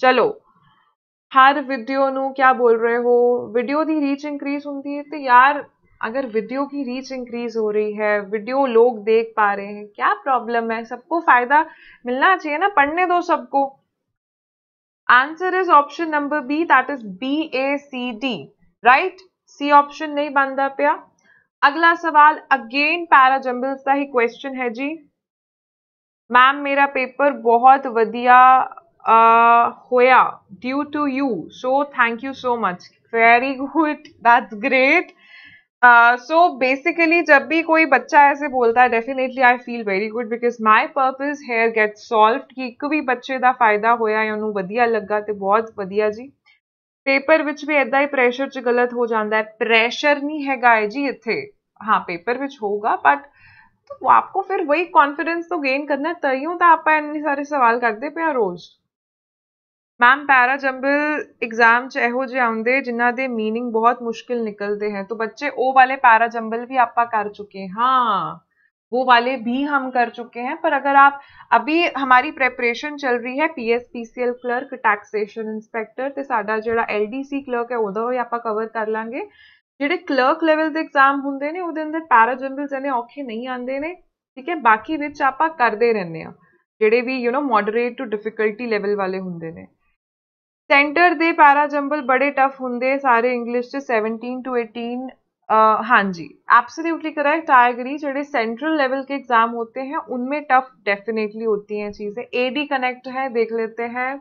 [SPEAKER 1] ਚਲੋ ਹਰ ਵੀਡੀਓ ਨੂੰ ਕੀ ਬੋਲ ਰਹੇ ਹੋ ਵੀਡੀਓ ਦੀ ਰੀਚ ਇੰਕਰੀਜ਼ ਹੁੰਦੀ ਹੈ ਤੇ ਯਾਰ अगर वीडियो की रीच इंक्रीज हो रही है वीडियो लोग देख पा रहे हैं, क्या प्रॉब्लम है? सबको फ़ायदा मिलना चाहिए ना? पढ़ने दो सबको। Answer is option number B that is B A C D right C option नहीं बनता पिया। अगला सवाल अगेन पैराजंबल्स का ही क्वेश्चन है जी। मैम मेरा पेपर बहुत वधिया होया due to you so thank you so much very good that's great so basically जब भी कोई बच्चा ऐसे बोलता है definitely I feel very good because my purpose here get solve कि एक भी बच्चे का फायदा होया या ਉਹਨੂੰ ਵਧੀਆ ਲੱਗਾ ਤੇ ਬਹੁਤ ਵਧੀਆ ਜੀ ਪੇਪਰ ਵਿੱਚ ਵੀ ਇਦਾਂ ਹੀ ਪ੍ਰੈਸ਼ਰ 'ਚ ਗਲਤ ਹੋ ਜਾਂਦਾ ਹੈ ਪ੍ਰੈਸ਼ਰ ਨਹੀਂ ਹੈਗਾ ਹੈ ਜੀ ਇੱਥੇ हाँ पेपर ਵਿੱਚ ਹੋਊਗਾ ਬਟ तो आपको फिर वही कॉन्फिडेंस तो गेन करना है तइयों तो आप इन्ने सारे सवाल करते पे रोज मैम पैरा जंबल एग्जाम च ਇਹੋ ਜਿਹੇ ਆਉਂਦੇ ਜਿਨ੍ਹਾਂ ਦੇ मीनिंग बहुत मुश्किल निकलते हैं तो बच्चे ओ वाले पैरा जंबल भी आप कर चुके हैं हाँ वो वाले भी हम कर चुके हैं पर अगर आप अभी हमारी प्रेपरेशन चल रही है PS PCL clerk taxation inspector ਤੇ ਸਾਡਾ ਜਿਹੜਾ ਐਲਡੀਸੀ ਕਲਰਕ ਹੈ ਉਹਦਾ ਵੀ ਆਪਾਂ ਕਵਰ ਕਰ ਲਾਂਗੇ ਜਿਹੜੇ ਕਲਰਕ ਲੈਵਲ ਦੇ ਐਗਜ਼ਾਮ ਹੁੰਦੇ ਨੇ ਉਹਦੇ ਅੰਦਰ ਪੈਰਾ ਜਨਰਲਸ ਇਹਨੇ ਔਖੇ ਨਹੀਂ ਆਉਂਦੇ ਨੇ ਠੀਕ ਹੈ ਬਾਕੀ ਵਿੱਚ ਆਪਾਂ ਕਰਦੇ ਰਹਿੰਦੇ ਆ ਜਿਹੜੇ ਵੀ you know moderate to difficulty level ਵਾਲੇ ਹੁੰਦੇ ਨੇ ਸੈਂਟਰ ਦੇ ਪੈਰਾ ਜੰਬਲ ਬੜੇ ਟਫ ਹੁੰਦੇ ਸਾਰੇ ਇੰਗਲਿਸ਼ ਚ 17 ਟੂ 18 हाँ जी एब्सोल्युटली करेक्ट आई एग्री जो सेंट्रल लेवल के एग्जाम होते हैं उनमें टफ डेफिनेटली होती हैं चीजें एडी कनेक्ट है देख लेते हैं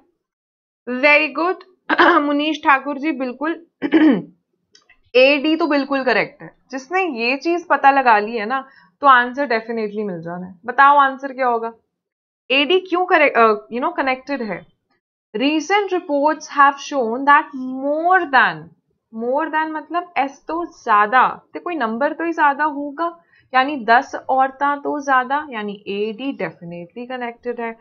[SPEAKER 1] वेरी गुड मुनीश ठाकुर जी बिल्कुल ए डी तो बिल्कुल करेक्ट है जिसने ये चीज पता लगा ली है ना तो आंसर डेफिनेटली मिल जाना है बताओ आंसर क्या होगा ए डी क्यों करेक्ट यू नो कनेक्टेड है recent reports have shown that more than more than मतलब एस तो ज्यादा ਤੇ ਕੋਈ ਨੰਬਰ ਤੋਂ ਹੀ ਜ਼ਿਆਦਾ ਹੋਊਗਾ ਯਾਨੀ 10 ਔਰਤਾਂ ਤੋਂ ਜ਼ਿਆਦਾ ਯਾਨੀ ਏ ਡੀ ਡੈਫੀਨੇਟਲੀ ਕਨੈਕਟਡ ਹੈ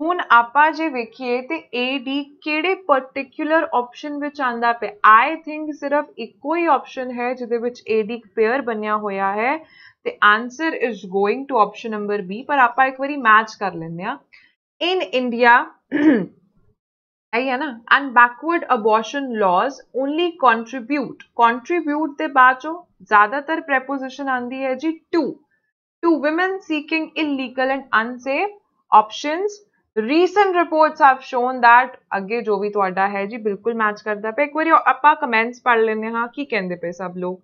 [SPEAKER 1] ਹੁਣ ਆਪਾਂ ਜੇ ਵੇਖੀਏ ਤੇ ਏ ਡੀ ਕਿਹੜੇ ਪਾਰਟਿਕੂਲਰ ਆਪਸ਼ਨ ਵਿੱਚ ਆਂਦਾ ਪਿਆ ਆਈ ਥਿੰਕ ਸਿਰਫ ਇੱਕੋ ਹੀ ਆਪਸ਼ਨ ਹੈ ਜਿਹਦੇ ਵਿੱਚ ਏ ਡੀ ਪੇਅਰ ਬਣਿਆ ਹੋਇਆ ਹੈ ਤੇ answer is going to option number B ਪਰ ਆਪਾਂ ਇੱਕ ਵਾਰੀ ਮੈਚ ਕਰ ਲੈਂਦੇ ਆ ਇਨ ਇੰਡੀਆ है ना? And backward abortion laws only contribute contribute के बाद ज़्यादातर प्रेपोजिशन आती है जी to to women seeking illegal and unsafe option recent reports have shown that अगे जो भी थोड़ा है जी, बिल्कुल मैच करता पे एक बार आप कमेंट्स पढ़ लेने हाँ की कहते पे सब लोग?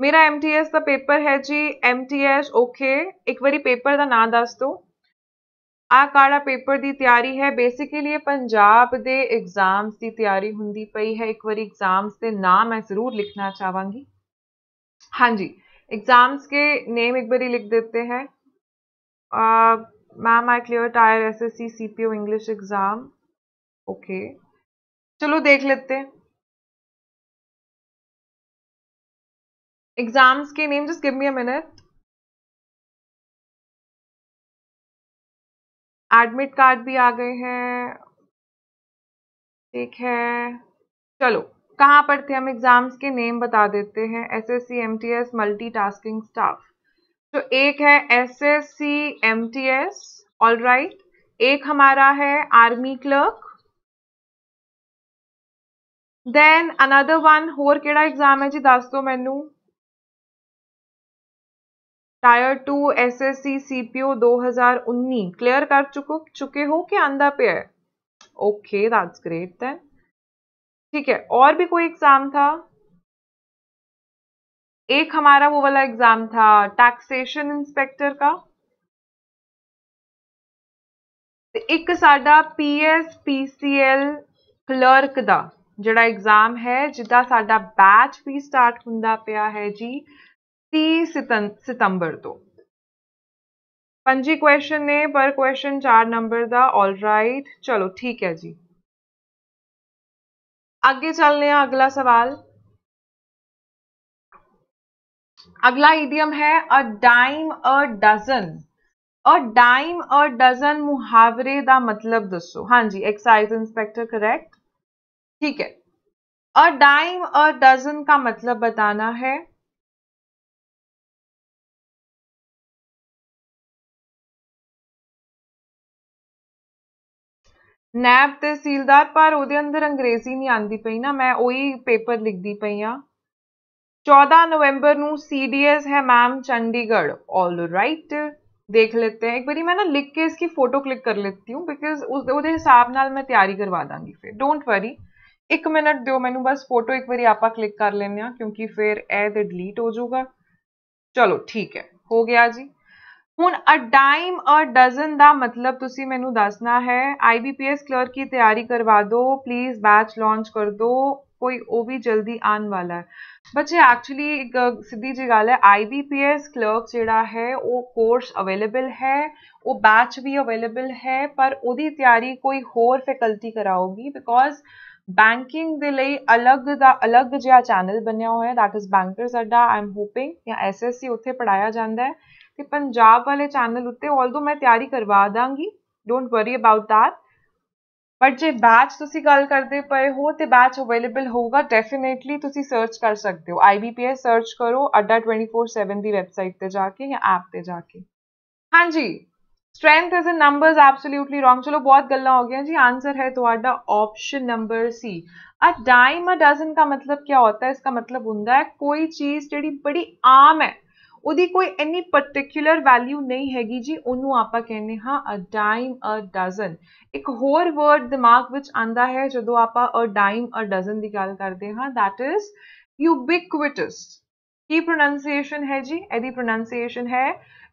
[SPEAKER 1] मेरा एम टी एस का पेपर है जी एम टी एस ओके एक बार पेपर का ना दस दो। ਕਾੜਾ ਪੇਪਰ ਦੀ ਤਿਆਰੀ ਹੈ ਬੇਸਿਕਲੀ ਇਹ ਪੰਜਾਬ ਦੇ ਐਗਜ਼ਾਮਸ ਦੀ ਤਿਆਰੀ ਹੁੰਦੀ ਪਈ ਹੈ ਇੱਕ ਵਾਰੀ एग्जाम्स ਦੇ नाम मैं जरूर लिखना चाहूंगी हाँ जी एग्जाम्स के नेम एक बारी लिख देते हैं ma'am I clear tier SSC CPO English exam okay चलो देख लेते हैं एग्जाम्स के name just give me a minute admit card भी आ गए हैं। ठीक है। चलो, कहाँ पर थे हम एग्ज़ाम्स के? नेम बता देते हैं। S S C M T S multi tasking staff तो एक है S S C M T S all right एक हमारा है army clerk then another one होर केड़ा एग्ज़ाम है जी? दस दो मैनू। tier two S S C C P O दो हजार उन्नीस क्लियर कर चुको चुके हो कि आंदा पे है ओके दैट्स ग्रेट देन ठीक है और भी कोई एग्जाम था एक हमारा वो वाला एग्जाम था टैक्सेशन इंस्पेक्टर का एक साडा पीएस पीसीएल क्लर्क ਦਾ ਜਿਹੜਾ ਐਗਜ਼ਾਮ ਹੈ ਜਿਹਦਾ ਸਾਡਾ ਬੈਚ ਵੀ ਸਟਾਰਟ ਹੁੰਦਾ ਪਿਆ ਹੈ ਜੀ 30 सितंबर तो। पंजी क्वेश्चन ने पर क्वेश्चन चार नंबर का ऑल राइट चलो, ठीक है जी। आगे चलने अगला सवाल। अगला इडियम है a dime a dozen a dime a dozen मुहावरे का मतलब दसो हाँ जी एक्साइज इंस्पेक्टर करेक्ट ठीक है। अ डाइम अ डजन का मतलब बताना है ਨੈਬ ਤਹਿਸੀਲਦਾਰ ਪਰ ਉਹਦੇ ਅੰਦਰ ਅੰਗਰੇਜ਼ੀ ਨਹੀਂ ਆਂਦੀ ਪਈ ਨਾ ਮੈਂ ਉਹੀ ਪੇਪਰ ਲਿਖਦੀ ਪਈ ਆ 14 नवंबर ਨੂੰ सीडीएस है मैम चंडीगढ़ ऑल राइट देख लेते हैं एक बारी मैं ना लिख के इसकी फोटो क्लिक कर लेती हूँ बिकॉज उस ਉਹਦੇ ਹਿਸਾਬ ਨਾਲ ਮੈਂ ਤਿਆਰੀ ਕਰਵਾ ਦਾਂਗੀ ਫਿਰ ਡੋਂਟ ਵਰੀ ਇੱਕ ਮਿੰਟ ਦਿਓ ਮੈਨੂੰ ਬਸ ਫੋਟੋ ਇੱਕ ਵਾਰੀ ਆਪਾਂ ਕਲਿੱਕ ਕਰ ਲੈਂਦੇ ਆ ਕਿਉਂਕਿ ਫਿਰ ਇਹ ਤੇ ਡਿਲੀਟ ਹੋ ਜਾਊਗਾ ਚਲੋ ਠੀਕ ਹੈ ਹੋ ਗਿਆ ਜੀ ਹੁਣ ਅ ਡਾਈਮ ਅ ਡਜ਼ਨ ਦਾ ਮਤਲਬ ਤੁਸੀਂ ਮੈਨੂੰ ਦੱਸਣਾ ਹੈ। ਆਈਬੀਪੀਐਸ ਕਲਰਕ की ਤਿਆਰੀ ਕਰਵਾ ਦਿਓ। ਪਲੀਜ਼ ਬੈਚ ਲਾਂਚ ਕਰ ਦਿਓ। ਕੋਈ ਉਹ ਵੀ ਜਲਦੀ ਆਉਣ ਵਾਲਾ ਹੈ। ਬੱਚੇ ਐਕਚੁਅਲੀ ਇੱਕ ਸਿੱਧੀ ਜੀ ਗੱਲ ਹੈ ਆਈਬੀਪੀਐਸ ਕਲਰਕ ਜਿਹੜਾ ਹੈ, ਉਹ ਕੋਰਸ ਅਵੇਲੇਬਲ ਹੈ। ਉਹ ਬੈਚ ਵੀ ਅਵੇਲੇਬਲ ਹੈ, ਪਰ ਉਹਦੀ ਤਿਆਰੀ ਕੋਈ ਹੋਰ ਫੈਕਲਟੀ ਕਰਾਊਗੀ ਬਿਕੋਜ਼ ਬੈਂਕਿੰਗ ਦੇ ਲਈ ਅਲੱਗ ਦਾ ਅਲੱਗ ਜਿਹਾ ਚੈਨਲ ਬਣਿਆ ਹੋਇਆ that is bankers Adda I am hoping ਜਾਂ ਐਸਐਸਸੀ ਉੱਥੇ ਪੜਾਇਆ ਜਾਂਦਾ ਹੈ। ਤੇ ਪੰਜਾਬ ਵਾਲੇ ਚੈਨਲ ਉੱਤੇ ਆਲਦੋ ਮੈਂ ਤਿਆਰੀ ਕਰਵਾ ਦਾਂਗੀ don't worry about that but ਜੇ ਬੈਚ ਤੁਸੀਂ ਗੱਲ ਕਰਦੇ ਪਏ ਹੋ ਤੇ ਬੈਚ ਅਵੇਲੇਬਲ ਹੋਊਗਾ ਡੈਫੀਨੇਟਲੀ ਤੁਸੀਂ ਸਰਚ ਕਰ ਸਕਦੇ ਹੋ IBPS ਸਰਚ ਕਰੋ ਅੱਡਾ 24/7 ਦੀ ਵੈਬਸਾਈਟ ਤੇ ਜਾ ਕੇ ਜਾਂ ਐਪ ਤੇ ਜਾ ਕੇ ਹਾਂਜੀ strength is in numbers absolutely wrong चलो बहुत गल्ला हो गया जी आंसर है ਤੁਹਾਡਾ option number C a dime a dozen का मतलब क्या होता है इसका मतलब ਹੁੰਦਾ ਹੈ ਕੋਈ ਚੀਜ਼ ਜਿਹੜੀ ਬੜੀ ਆਮ ਹੈ ਉਹਦੀ ਕੋਈ ਇੰਨੀ ਪਾਰਟਿਕੂਲਰ ਵੈਲਿਊ ਨਹੀਂ ਹੈਗੀ ਜੀ ਉਹਨੂੰ ਆਪਾਂ ਕਹਿੰਦੇ ਹਾਂ ਅ ਡਾਈਮ ਅ ਡਜ਼ਨ ਇੱਕ ਹੋਰ ਵਰਡ ਦਿਮਾਗ ਵਿੱਚ ਆਂਦਾ ਹੈ ਜਦੋਂ ਆਪਾਂ ਅ ਡਾਈਮ ਅ ਡਜ਼ਨ ਦੀ ਗੱਲ ਕਰਦੇ ਹਾਂ that is ubiquitous ਕੀ ਪ੍ਰੋਨਾਂਸੀਏਸ਼ਨ ਹੈ ਜੀ ਇਹਦੀ ਪ੍ਰੋਨਾਂਸੀਏਸ਼ਨ ਹੈ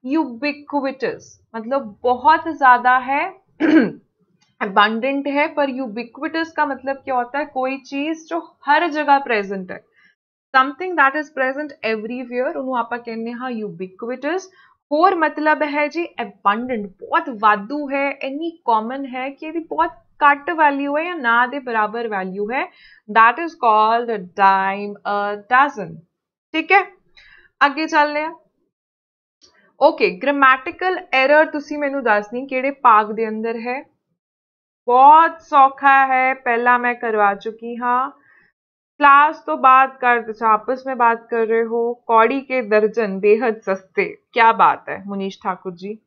[SPEAKER 1] ubiquitous मतलब बहुत ज्यादा है abundant है पर ubiquitous का मतलब क्या होता है कोई चीज जो हर जगह प्रेजेंट है something that is present everywhere ਉਹਨੂੰ ਆਪਾਂ ਕਹਿੰਦੇ ਹਾਂ ubiquitous ਹੋਰ ਮਤਲਬ ਹੈ ਜੀ abundant ਬਹੁਤ ਵਾਧੂ ਹੈ ਇੰਨੀ ਕਾਮਨ ਹੈ ਕਿ ਇਹਦੀ ਬਹੁਤ ਘੱਟ ਵੈਲਿਊ ਹੈ ਜਾਂ ਨਾ ਦੇ ਬਰਾਬਰ ਵੈਲਿਊ ਹੈ that is called a dime a dozen ਠੀਕ ਹੈ ਅੱਗੇ ਚੱਲਦੇ ਹਾਂ ਓਕੇ ਗ੍ਰਾਮੈਟਿਕਲ ਐਰਰ ਤੁਸੀਂ ਮੈਨੂੰ ਦੱਸਣੀ ਕਿਹੜੇ ਭਾਗ ਦੇ ਅੰਦਰ ਹੈ ਬਹੁਤ ਸੌਖਾ ਹੈ ਪਹਿਲਾਂ ਮੈਂ ਕਰਵਾ ਚੁੱਕੀ ਹਾਂ क्लास तो बात कर अच्छा आपस में बात कर रहे हो, कौड़ी के दर्जन बेहद सस्ते। क्या बात है, मुनीष ठाकुर जी।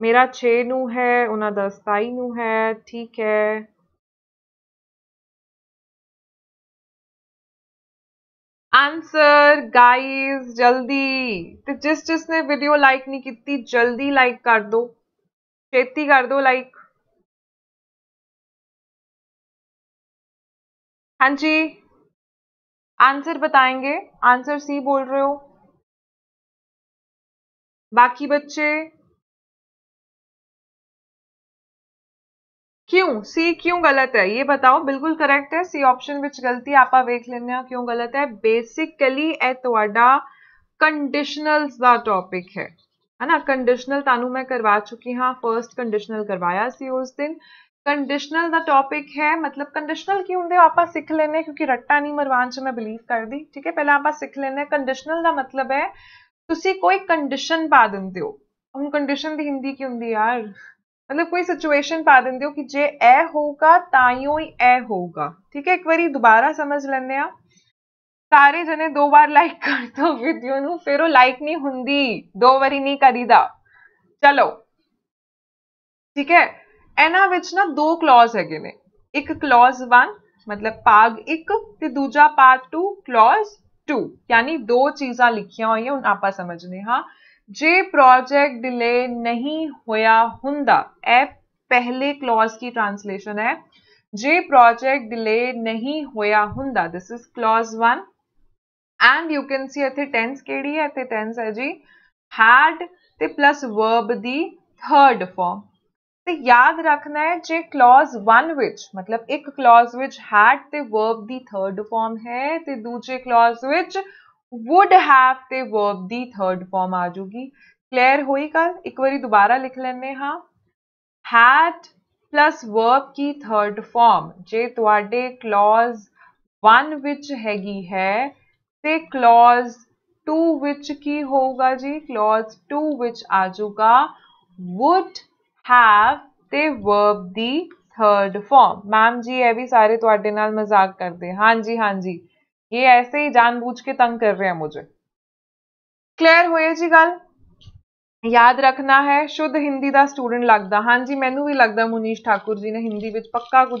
[SPEAKER 1] मेरा छे नू है उन्हें दस ताई नू है, ठीक है। आंसर गाइस जल्दी। तो जिस जिसने वीडियो लाइक नहीं की जल्दी लाइक कर दो। छेती कर दो लाइक हाँ जी। आंसर बताएँगे। आंसर सी बोल रहे हो। बाकी बच्चे? क्यों? सी क्यों गलत है? ये बताओ, बिल्कुल करेक्ट है। सी ऑप्शन विच गलती आप देख लेने हाँ, क्यों गलत है? बेसिकली ए थोड़ा कंडीशनल का टॉपिक है। है ना? कंडीशनल तानू मैं करवा चुकी हाँ फ़र्स्ट कंडीशनल करवाया सी उस दिन। ਦਿਨ ਕੰਡੀਸ਼ਨਲ ਦਾ ਟੌਪਿਕ ਹੈ ਮਤਲਬ ਕੰਡੀਸ਼ਨਲ ਕੀ ਹੁੰਦੇ ਆਪਾਂ ਸਿੱਖ ਲੈਨੇ ਕਿਉਂਕਿ ਰੱਟਾ ਨਹੀਂ ਮਰਵਾਨ ਚ ਮੈਂ ਬਲੀਵ ਕਰਦੀ ਠੀਕ ਹੈ ਪਹਿਲਾਂ ਆਪਾਂ ਸਿੱਖ ਲੈਨੇ ਕੰਡੀਸ਼ਨਲ ਦਾ ਮਤਲਬ ਹੈ ਤੁਸੀਂ ਕੋਈ ਕੰਡੀਸ਼ਨ ਪਾ ਦਿੰਦੇ ਹੋ ਹੁਣ ਕੰਡੀਸ਼ਨ ਦੀ ਹਿੰਦੀ ਕੀ ਹੁੰਦੀ ਯਾਰ ਮਤਲਬ ਕੋਈ ਸਿਚੁਏਸ਼ਨ ਪਾ ਦਿੰਦੇ ਹੋ ਕਿ ਜੇ ਇਹ ਹੋਊਗਾ ਤਾਂ ਹੀ ਇਹ ਹੋਊਗਾ ਠੀਕ ਹੈ ਇੱਕ ਵਾਰੀ ਦੁਬਾਰਾ ਸਮਝ ਲੈਂਦੇ ਆ ਸਾਰੇ ਜਣੇ ਦੋ ਵਾਰ ਲਾਈਕ ਕਰ ਦੋ ਵੀਡੀਓ ਨੂੰ ਫਿਰ ਉਹ ਲਾਈਕ ਨਹੀਂ ਹੁੰਦੀ ਦੋ ਵਾਰੀ ਨਹੀਂ ਕਰੀਦਾ ਚਲੋ ਠੀਕ ਹੈ ਇਹਨਾਂ ਵਿੱਚ ਨਾ ਦੋ ਕਲੌਜ਼ ਹੈਗੇ ਨੇ ਇੱਕ ਕਲੌਜ਼ 1 ਮਤਲਬ ਭਾਗ 1 ਤੇ ਦੂਜਾ ਪਾਰਟ 2 ਕਲੌਜ਼ 2 ਯਾਨੀ ਦੋ ਚੀਜ਼ਾਂ ਲਿਖੀਆਂ ਹੋਈਆਂ ਹੁਣ ਆਪਾਂ ਸਮਝਨੇ ਹਾਂ ਜੇ ਪ੍ਰੋਜੈਕਟ ਡਿਲੇ ਨਹੀਂ ਹੋਇਆ ਹੁੰਦਾ ਇਹ ਪਹਿਲੇ ਕਲੌਜ਼ ਦੀ ਟ੍ਰਾਂਸਲੇਸ਼ਨ ਹੈ ਜੇ ਪ੍ਰੋਜੈਕਟ ਡਿਲੇ ਨਹੀਂ ਹੋਇਆ ਹੁੰਦਾ this is clause 1 and you can see ਇੱਥੇ ਟੈਂਸ ਕਿਹੜੀ ਹੈ ਇੱਥੇ ਟੈਂਸ ਹੈ ਜੀ had ਤੇ ਪਲੱਸ ਵਰਬ ਦੀ ਥਰਡ ਫਾਰਮ तो याद रखना है, जे क्लॉज वन विच मतलब एक क्लॉज विच हैड ते वर्ब दी थर्ड फॉर्म है, ते दूजे क्लॉज विच वुड हैव ते वर्ब दी थर्ड फॉर्म आ जूगी क्लियर होई कल? एक बार दोबारा लिख लेने हाँ। हैड प्लस वर्ब की थर्ड फॉर्म जे थोड़े क्लॉज वन विच हैगी है, ते क्लॉज टू विच की होगा जी क्लॉज टू विच आ वुड have ਤੇ verb ਦੀ third form ਮੈਮ ਜੀ ਇਹ ਵੀ ਸਾਰੇ ਤੁਹਾਡੇ ਨਾਲ ਮਜ਼ਾਕ ਕਰਦੇ ਹਾਂ ਜੀ ਹਾਂ ਜੀ ਇਹ ਐਸੇ ਹੀ ਜਾਣਬੁੱਝ ਕੇ ਤੰਗ ਕਰ ਰਹੇ ਆ ਮੁਝੇ ਕਲੀਅਰ ਹੋਏ ਜੀ ਗੱਲ ਯਾਦ ਰੱਖਣਾ ਹੈ ਸ਼ੁੱਧ ਹਿੰਦੀ ਦਾ ਸਟੂਡੈਂਟ ਲੱਗਦਾ ਹਾਂ ਜੀ ਮੈਨੂੰ ਵੀ ਲੱਗਦਾ ਮੁਨੀਸ਼ ਠਾਕੁਰ ਜੀ ਨੇ ਹਿੰਦੀ ਵਿੱਚ ਪੱਕਾ ਕੁਝ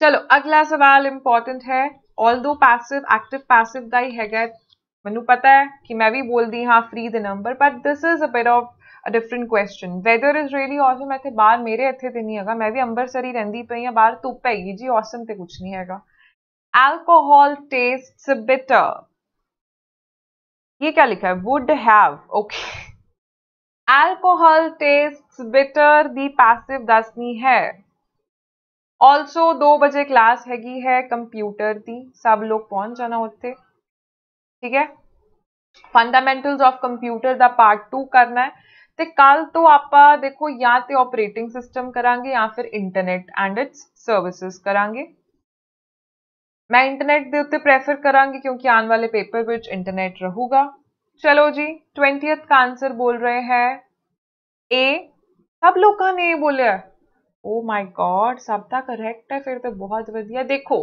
[SPEAKER 1] ਚਲੋ ਅਗਲਾ ਸਵਾਲ ਇੰਪੋਰਟੈਂਟ ਹੈ ਆਲਦੋ ਪੈਸਿਵ ਐਕਟਿਵ ਪੈਸਿਵ ਦਾ ਹੀ ਹੈਗਾ ਮੈਨੂੰ ਪਤਾ ਹੈ ਕਿ ਮੈਂ ਵੀ ਬੋਲਦੀ ਹਾਂ free the number but this is a bit of a different question weather is really awesome ਇੱਥੇ ਬਾਹਰ ਮੇਰੇ ਇੱਥੇ ਤੇ ਨਹੀਂ ਹੈਗਾ ਮੈਂ ਵੀ ਅੰਮ੍ਰਿਤਸਰ ਹੀ ਰਹਿੰਦੀ ਪਈ ਆ ਬਾਹਰ ਧੁੱਪ ਹੈਗੀ ਜੀ awesome ਤੇ ਕੁਝ ਨਹੀਂ ਹੈਗਾ alcohol tastes bitter ये क्या लिखा है would have okay alcohol taste bitter the passive दसनी है ऑल्सो दो बजे क्लास हैगी है कंप्यूटर दी सब लोग पहुंच जाना उत्थे ठीक है fundamentals of computer the part 2 ਕਰਨਾ ਹੈ तो कल तो आप देखो या तो ऑपरेटिंग सिस्टम करा या फिर इंटरनेट एंड इट्स सर्विसिज करा मैं इंटरनेट के उत्ते प्रैफर करा क्योंकि आने वाले पेपर में इंटरनेट रहूगा। चलो जी ट्वेंटीएथ का आंसर बोल रहे हैं। ए सब लोगों ने बोलिया ओ माई गॉड सब का करेक्ट है, फिर तो बहुत वजिए देखो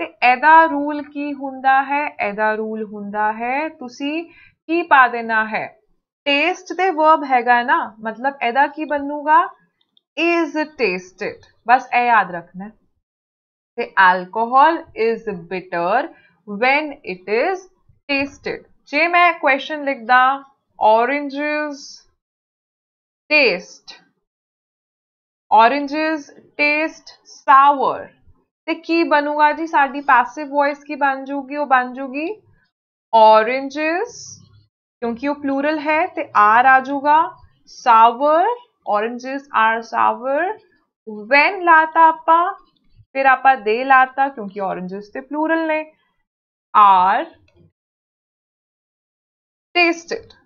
[SPEAKER 1] ਤੇ ਇਹਦਾ ਰੂਲ ਕੀ ਹੁੰਦਾ ਹੈ ਇਹਦਾ ਰੂਲ ਹੁੰਦਾ ਹੈ ਤੁਸੀਂ ਕੀ ਪਾ ਦੇਣਾ ਹੈ ਟੇਸਟ ਤੇ ਵਰਬ ਹੈਗਾ ਨਾ ਮਤਲਬ ਇਹਦਾ ਕੀ ਬਣੂਗਾ is tasted ਬਸ ਇਹ ਯਾਦ ਰੱਖਣਾ ਤੇ alcohol is bitter when it is tasted ਜੇ ਮੈਂ ਕੁਐਸਚਨ ਲਿਖਦਾ oranges taste oranges taste sour तो की बनूगा जी साड़ी पैसिव वॉइस की बन जूगी वो बन जूगी oranges क्योंकि वो प्लूरल है तो आर आ जूगा sour oranges are sour when लाता आपा फिर आपा दे लाता क्योंकि oranges ते प्लूरल ने are tasted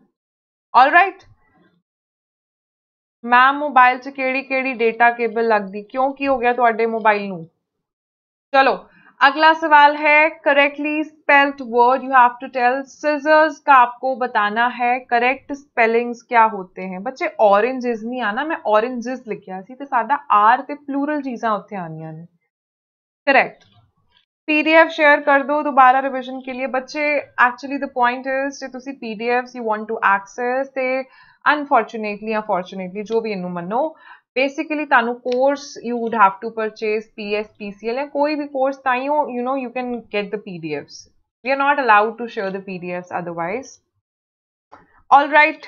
[SPEAKER 1] all right ma'am mobile 'ਚ ਕਿਹੜੀ ਕਿਹੜੀ ਡੇਟਾ ਕੇਬਲ ਲੱਗਦੀ ਕਿਉਂ ਕੀ ਹੋ ਗਿਆ ਤੁਹਾਡੇ ਮੋਬਾਈਲ ਨੂੰ चलो अगला सवाल है correctly spelled word you have to tell scissors का आपको बताना है करेक्ट स्पेलिंग्स क्या होते हैं बच्चे ऑरेंजेस नहीं आना मैं ऑरेंजेस लिखिया सी ते साडा आर ते प्लूरल चीज़ां उत्थे आनियां ने करेक्ट पीडीएफ शेयर कर दो दोबारा रिविजन के लिए बच्चे एक्चुअली द पॉइंट इज जे ਤੁਸੀਂ PDFs you want to access ਤੇ ਅਨਫੋਰਚੂਨੇਟਲੀ ਜਾਂ ਫੋਰਚੂਨੇਟਲੀ ਜੋ ਵੀ ਇਹਨੂੰ ਮੰਨੋ बेसिकली ਤੁਹਾਨੂੰ course you would have to purchase PS PCL ਜਾਂ ਕੋਈ ਵੀ course ਤਾਈਓ you know you can get the PDFs we are not allowed to share the pdfs otherwise all right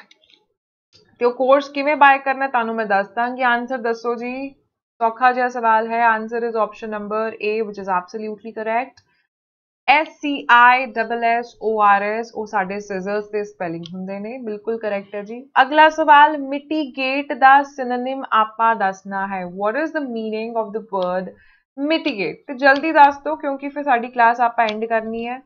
[SPEAKER 1] ਤੇ ਉਹ ਕੋਰਸ ਕਿਵੇਂ ਬਾਏ ਕਰਨਾ ਤੁਹਾਨੂੰ ਮੈਂ ਦੱਸ ਦਾਂਗੀ ਆਨਸਰ ਦੱਸੋ ਜੀ ਸੌਖਾ ਜਿਹਾ ਸਵਾਲ ਹੈ answer is option number A which is absolutely correct S C I double S O R S ਉਹ ਸਾਡੇ scissors ਦੇ ਸਪੈਲਿੰਗ ਹੁੰਦੇ ਨੇ ਬਿਲਕੁਲ ਕਰੈਕਟ ਹੈ ਜੀ ਅਗਲਾ ਸਵਾਲ ਮਿਟੀਗੇਟ ਦਾ ਸਿਨੋਨਿਮ ਆਪਾਂ ਦੱਸਣਾ ਹੈ what is the meaning of the word mitigate ਤੇ ਜਲਦੀ ਦੱਸ ਦਿਓ ਕਿਉਂਕਿ ਫਿਰ ਸਾਡੀ ਕਲਾਸ ਆਪਾਂ ਐਂਡ ਕਰਨੀ ਹੈ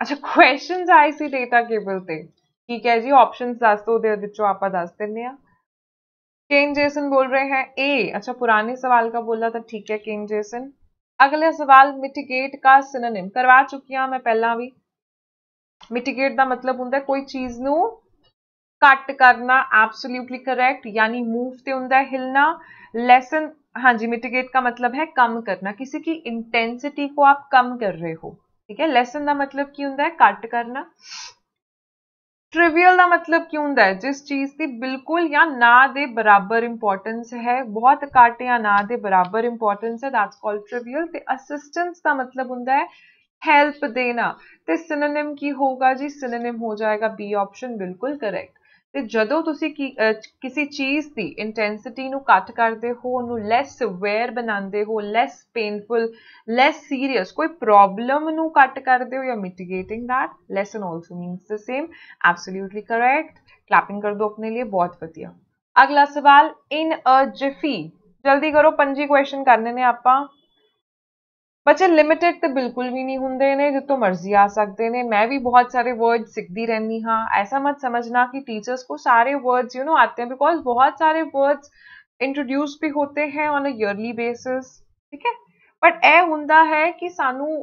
[SPEAKER 1] ਅੱਛਾ ਕੁਐਸਚਨਸ ਆਏ ਸੀ ਡੇਟਾ ਕੇਬਲ ਤੇ ਠੀਕ ਹੈ ਜੀ ਆਪਸ਼ਨਸ ਦੱਸ ਦਿਓ ਉਹਦੇ ਵਿੱਚੋਂ ਆਪਾਂ ਦੱਸ ਦਿੰਦੇ ਆ किंग जेसन बोल रहे हैं, ए अच्छा पुराने सवाल का बोला था, ठीक है किंग जेसन अगला सवाल मिटिगेट का सिनोनिम करवा चुकी हाँ मैं पहला भी। मिटिगेट का मतलब होंगे कोई चीज़ न कट करना ਐਬਸੋਲੂਟਲੀ ਕਰੈਕਟ यानी मूव तो होंगे हिलना लेसन हाँ जी मिटिगेट का मतलब है कम करना, किसी की इंटेंसिटी को आप कम कर रहे हो, ठीक है? लेसन का मतलब की होंगे कट करना। ट्रिवियल का मतलब क्यों होंगे जिस चीज़ की बिल्कुल या ना दे बराबर इंपोर्टेंस है, बहुत घट या ना दे बराबर इंपोर्टेंस है दैट्स कॉल्ड ट्रिवियल असिस्टेंस का मतलब होंगे है हेल्प देना। ते सिनोनिम की होगा जी सिनोनिम हो जाएगा बी ऑप्शन बिल्कुल करेक्ट ਤੇ ਜਦੋਂ ਤੁਸੀਂ ਕਿਸੇ ਚੀਜ਼ ਦੀ ਇੰਟੈਂਸਿਟੀ ਨੂੰ ਘੱਟ ਕਰਦੇ ਹੋ ਉਹਨੂੰ ਲੈਸ ਅਵੇਅਰ ਬਣਾਉਂਦੇ ਹੋ ਲੈਸ ਪੇਨਫੁਲ ਲੈਸ ਸੀਰੀਅਸ ਕੋਈ ਪ੍ਰੋਬਲਮ ਨੂੰ ਘੱਟ ਕਰਦੇ ਹੋ ਜਾਂ mitigating that lessen also means the same absolutely correct clapping कर दो अपने लिए बहुत ਵਧੀਆ ਅਗਲਾ ਸਵਾਲ ਇਨ ਅ ਜਿਫੀ ਜਲਦੀ ਕਰੋ ਪੰਜੀ ਕੁਐਸਚਨ ਕਰਨੇ ਨੇ ਆਪਾਂ ਬੱਚੇ ਲਿਮਿਟਿਡ ਤੇ ਬਿਲਕੁਲ ਵੀ ਨਹੀਂ ਹੁੰਦੇ ਨੇ ਜਿੱਤੋਂ ਮਰਜ਼ੀ ਆ ਸਕਦੇ ਨੇ मैं भी बहुत सारे वर्ड सीखती रहनी हाँ ऐसा मत समझना कि टीचर्स को सारे वर्ड्स यू नो आते हैं बिकॉज बहुत सारे वर्ड्स इंट्रोड्यूस भी होते हैं ऑन अ ईयरली बेसिस ठीक है ਬਟ ਇਹ ਹੁੰਦਾ ਹੈ ਕਿ ਸਾਨੂੰ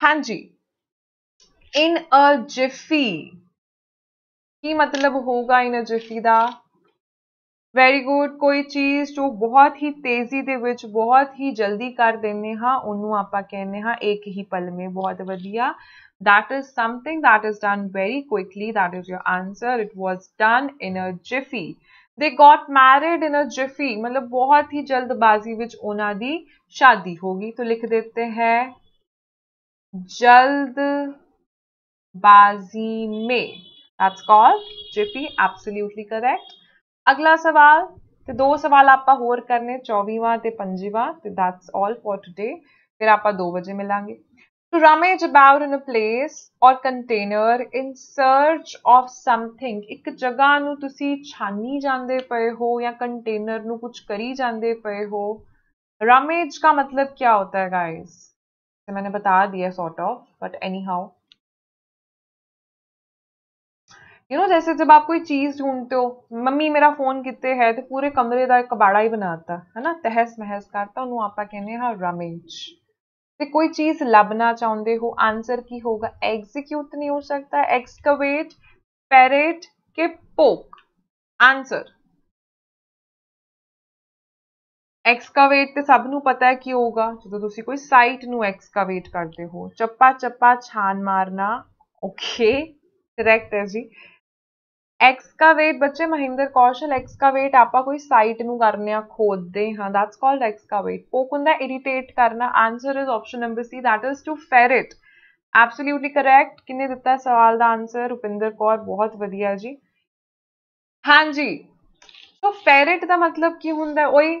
[SPEAKER 1] ਹਾਂਜੀ ਇਨ ਅ ਜਿਫੀ ਕੀ ਮਤਲਬ ਹੋਊਗਾ ਇਨ ਜਿਫੀ ਦਾ ਵੈਰੀ ਗੁੱਡ ਕੋਈ ਚੀਜ਼ ਜੋ ਬਹੁਤ ਹੀ ਤੇਜ਼ੀ ਦੇ ਵਿੱਚ ਬਹੁਤ ਹੀ ਜਲਦੀ ਕਰ ਦਿੰਨੇ ਹਾਂ ਉਹਨੂੰ ਆਪਾਂ ਕਹਿੰਦੇ ਹਾਂ ਇੱਕ ਹੀ ਪਲ ਮੇ ਬਹੁਤ ਵਧੀਆ that is something that is done very quickly that is your answer it was done in a jiffy they got married in a jiffy मतलब बहुत ही जल्दबाजी ਵਿੱਚ ਉਹਨਾਂ ਦੀ शादी होगी तो लिख देते हैं जल्द बाजी में that's called jiffy absolutely correct अगला सवाल ਤੇ ਦੋ ਸਵਾਲ ਆਪਾਂ ਹੋਰ ਕਰਨੇ 24ਵਾਂ ਤੇ 25ਵਾਂ ਤੇ that's all for today ਫਿਰ ਆਪਾਂ 2 ਵਜੇ ਮਿਲਾਂਗੇ to rummage about in a place or container in search of something ਇੱਕ ਜਗ੍ਹਾ ਨੂੰ ਤੁਸੀਂ ਛਾਨੀ ਜਾਂਦੇ ਪਏ ਹੋ ਜਾਂ ਕੰਟੇਨਰ ਨੂੰ ਕੁਝ ਕਰੀ ਜਾਂਦੇ ਪਏ ਹੋ rummage का मतलब क्या होता है guys तो मैंने बता दिया sort of but anyhow you know जैसे जब आप कोई चीज ढूंढते हो मम्मी मेरा फोन कितने है तो पूरे कमरे का एक कबाड़ा ही बनाता है ना तहस महस करता ਉਹਨੂੰ ਆਪਾਂ ਕਹਿੰਦੇ ਹਾਂ ਰਮੇਜ ਤੇ ਕੋਈ ਚੀਜ਼ ਲੱਭਣਾ ਚਾਹੁੰਦੇ ਹੋ ਆਨਸਰ ਕੀ ਹੋਗਾ ਐਗਜ਼ੀਕਿਊਟ ਨਹੀਂ ਹੋ ਸਕਦਾ ਐਕਸਕੇਵੇਟ ਪੈਰੇਟ ਕੇ ਪੋਕ ਆਨਸਰ ਐਕਸਕਾਵੇਟ ਤੇ ਸਭ ਨੂੰ ਪਤਾ ਹੈ ਕੀ ਹੋਗਾ ਜਦੋਂ ਤੁਸੀਂ ਕੋਈ ਸਾਈਟ ਨੂੰ ਐਕਸਕਾਵੇਟ ਕਰਦੇ ਹੋ ਚੱਪਾ ਚੱਪਾ ਛਾਨ ਮਾਰਨਾ ਓਕੇ ਕਰੈਕਟ ਹੈ ਜੀ ਐਕਸਕਾਵੇਟ ਬੱਚੇ ਮਹਿੰਦਰ ਕੌਸ਼ਲ ਐਕਸਕਾਵੇਟ ਆਪਾਂ ਕੋਈ ਸਾਈਟ ਨੂੰ ਕਰਨੇ ਆ, ਖੋਦਦੇ ਹਾਂ ਦੈਟਸ ਕਾਲਡ ਐਕਸਕਾਵੇਟ ਪੋਕ ਹੁੰਦਾ ਇਰੀਟੇਟ ਕਰਨਾ answer is option number C that is to ferret absolutely correct ਕਿੰਨੇ ਦਿੱਤਾ ਸਵਾਲ ਦਾ ਆਨਸਰ ਰੁਪਿੰਦਰ ਕੌਰ, ਬਹੁਤ ਵਧੀਆ ਜੀ। ਹਾਂਜੀ ਸੋ ਫੈਰਟ ਦਾ ਮਤਲਬ ਕੀ ਹੁੰਦਾ ਉਹੀ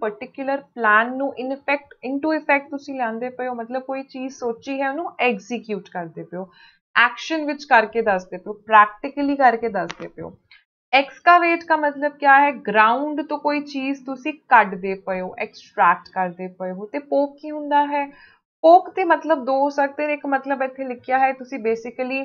[SPEAKER 1] ਪਾਰਟਿਕੂਲਰ ਪਲਾਨ ਨੂੰ ਇਨ ਇਫੈਕਟ ਇਨਟੂ ਇਫੈਕਟ ਤੁਸੀਂ ਲਿਆਂਦੇ ਪਏ ਹੋ ਮਤਲਬ ਕੋਈ ਚੀਜ਼ ਸੋਚੀ ਹੈ ਉਹਨੂੰ ਐਗਜ਼ੀਕਿਊਟ ਕਰਦੇ ਪਏ ਹੋ ਐਕਸ਼ਨ ਵਿੱਚ ਕਰਕੇ ਦੱਸਦੇ ਪਏ ਹੋ ਪ੍ਰੈਕਟੀਕਲੀ ਕਰਕੇ ਦੱਸਦੇ ਪਏ ਹੋ ਐਕਸਕਾਵੇਟ ਦਾ ਮਤਲਬ ਕੀ ਹੈ ਗਰਾਊਂਡ ਤੋਂ ਕੋਈ ਚੀਜ਼ ਤੁਸੀਂ ਕੱਢਦੇ ਪਏ ਹੋ ਐਕਸਟ੍ਰੈਕਟ ਕਰਦੇ ਪਏ ਹੋ ਤੇ ਪੋਕ ਕੀ ਹੁੰਦਾ ਹੈ ਪੋਕ ਤੇ ਮਤਲਬ ਦੋ ਹੋ ਸਕਦੇ ਨੇ ਇੱਕ ਮਤਲਬ ਇੱਥੇ ਲਿਖਿਆ ਹੈ ਤੁਸੀਂ basically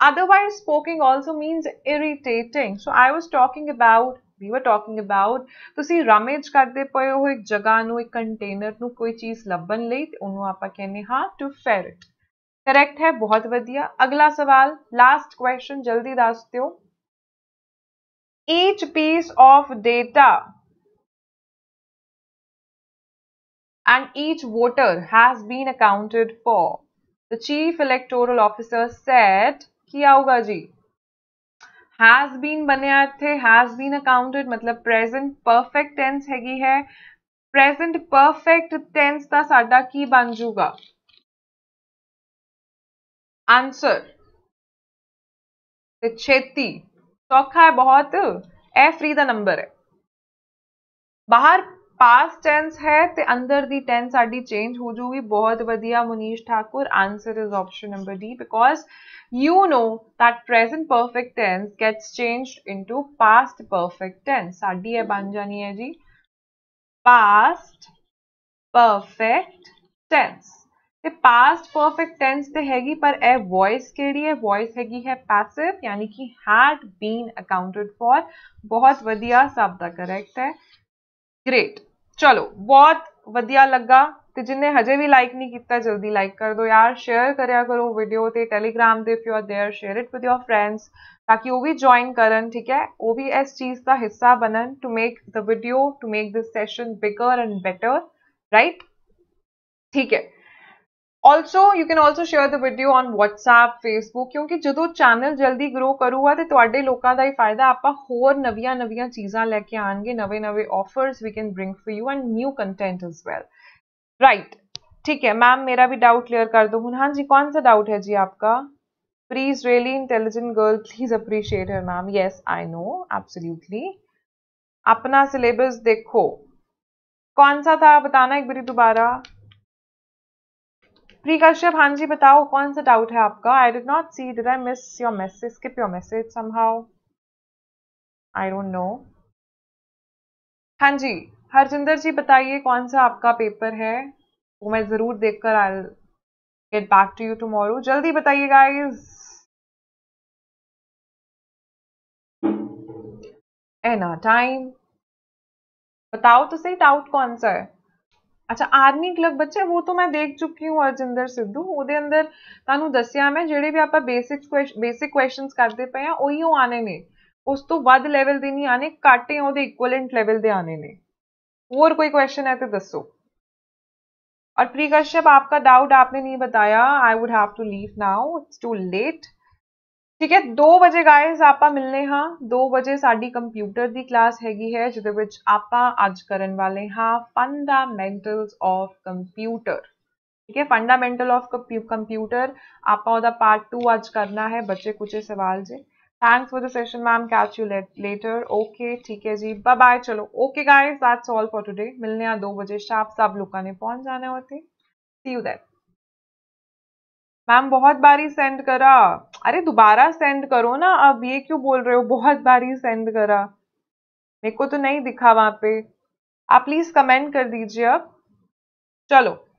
[SPEAKER 1] otherwise poking also means irritating so i was talking about we were talking about ਤੁਸੀਂ rummage ਕਰਦੇ ਪਏ ਹੋ ਇੱਕ ਜਗ੍ਹਾ ਨੂੰ ਇੱਕ ਕੰਟੇਨਰ ਨੂੰ ਕੋਈ ਚੀਜ਼ ਲੱਭਣ ਲਈ ਤੇ ਉਹਨੂੰ ਆਪਾਂ ਕਹਿੰਦੇ ਹਾਂ to ferret correct ਹੈ ਬਹੁਤ ਵਧੀਆ ਅਗਲਾ ਸਵਾਲ last question ਜਲਦੀ ਦੱਸ ਦਿਓ each piece of data and each voter has been accounted for. The chief electoral officer said कि आऊगा जी has been बनया थे has been accounted मतलब present perfect tense हैगी है present perfect tense ਦਾ ਸਾਡਾ ਕੀ ਬਣ ਜਾਊਗਾ आंसर ਤੇ ਛੇਤੀ ਸੌਖਾ ਹੈ ਬਹੁਤ ਇਹ ਫ੍ਰੀ ਦਾ ਨੰਬਰ ਹੈ ਬਾਹਰ पास्ट टेंस है ते अंदर दी टेंस साडी चेंज हो जाऊगी बहुत वधिया Munish Thakur answer is option number D because you know that present perfect tense gets changed into past perfect tense ਸਾਡੀ ਇਹ ਬਣ ਜਾਣੀ ਹੈ ਜੀ past perfect tense ਤੇ past perfect tense ਤੇ ਹੈਗੀ ਪਰ ਇਹ voice ਕਿਹੜੀ ਹੈ voice ਹੈਗੀ ਹੈ passive ਯਾਨੀ ਕਿ had been accounted for ਬਹੁਤ ਵਧੀਆ ਸਭ ਦਾ correct ਹੈ ਗ੍ਰੇਟ ਚਲੋ ਬਹੁਤ ਵਧੀਆ ਲੱਗਾ ਤੇ ਜਿੰਨੇ ਹਜੇ ਵੀ ਲਾਈਕ ਨਹੀਂ ਕੀਤਾ ਜਲਦੀ ਲਾਈਕ ਕਰ ਦਿਓ ਯਾਰ ਸ਼ੇਅਰ ਕਰਿਆ ਕਰੋ ਵੀਡੀਓ ਤੇ ਟੈਲੀਗ੍ਰਾਮ ਤੇ if you are there share it with your friends ਤਾਂ ਕਿ ਉਹ ਵੀ ਜੁਆਇਨ ਕਰਨ ਠੀਕ ਹੈ ਉਹ ਵੀ ਇਸ ਚੀਜ਼ ਦਾ ਹਿੱਸਾ ਬਣਨ to make the video to make this session bigger and better right ਠੀਕ ਹੈ Also you can also share the video on WhatsApp Facebook क्योंकि जो चैनल जल्दी ग्रो करूगा तो ही फ़ायदा आप होर नवी नवी चीजा लैके आएँगे नवे नवे offers we can bring for you and new content is well right ठीक है मैम मेरा भी डाउट क्लियर कर दो। हूँ हाँ जी, कौन सा डाउट है जी आपका? Please really intelligent girl please appreciate her ma'am yes I know absolutely अपना सिलेबस देखो। कौन सा था? बताना एक बार दोबारा। प्री कश्यप हाँ जी बताओ कौन सा डाउट है आपका I did not see did I miss your message skip your message somehow I don't know हाँ जी हरजिंदर जी बताइए कौन सा आपका पेपर है वो मैं ज़रूर देखकर I get back to you tomorrow जल्दी बताइए गाइस एना टाइम बताओ तो सही डाउट कौन सा है ਅੱਛਾ ਆਰਮੀ ਕਲੱਬ ਬੱਚੇ ਉਹ ਤਾਂ ਮੈਂ ਦੇਖ ਚੁੱਕੀ ਹੂੰ ਅਰਜਿੰਦਰ ਸਿੱਧੂ ਉਹਦੇ ਅੰਦਰ ਤੁਹਾਨੂੰ ਦੱਸਿਆ ਮੈਂ ਜਿਹੜੇ ਵੀ ਆਪਾਂ ਬੇਸਿਕ ਬੇਸਿਕ ਕੁਐਸਚਨਸ ਕਰਦੇ ਪਏ ਆ ਉਹੀ ਉਹ ਆਨੇ ਨੇ ਉਸ ਤੋਂ ਵੱਧ ਲੈਵਲ ਦੇ ਨਹੀਂ ਆਨੇ ਘੱਟ ਹੀ ਉਹਦੇ ਇਕੁਇਵਲੈਂਟ ਲੈਵਲ ਦੇ ਆਨੇ ਨੇ और कोई क्वेश्चन है तो दसो और प्री कश्यप आपका डाउट आपने नहीं बताया I would have to leave now it's too late ठीक है दो बजे गाइस आपा मिलने हाँ दो बजे ਸਾਡੀ ਕੰਪਿਊਟਰ ਦੀ ਕਲਾਸ ਹੈਗੀ ਹੈ ਜਿਹਦੇ ਵਿੱਚ ਆਪਾਂ ਅੱਜ ਕਰਨ ਵਾਲੇ ਹਾਂ ਫੰਡਾਮੈਂਟਲਸ ਆਫ ਕੰਪਿਊਟਰ ठीक है फंडामेंटल ऑफ कंप्यूटर आप पार्ट टू आज करना है बच्चे कुछ सवाल जे thanks for the session ma'am catch you later okay ठीक है जी बाय बाय चलो okay guys that's all for today मिलने हैं दो बजे शाप सब लोगों ने पहुंच जाने होते सी यू दैट मैम, बहुत बारी सेंड करा। अरे, दोबारा सेंड करो ना। अब ये क्यों बोल रहे हो? बहुत बारी सेंड करा। मेरे को तो नहीं दिखा वहाँ पे। आप प्लीज़ कमेंट कर दीजिए अब। चलो।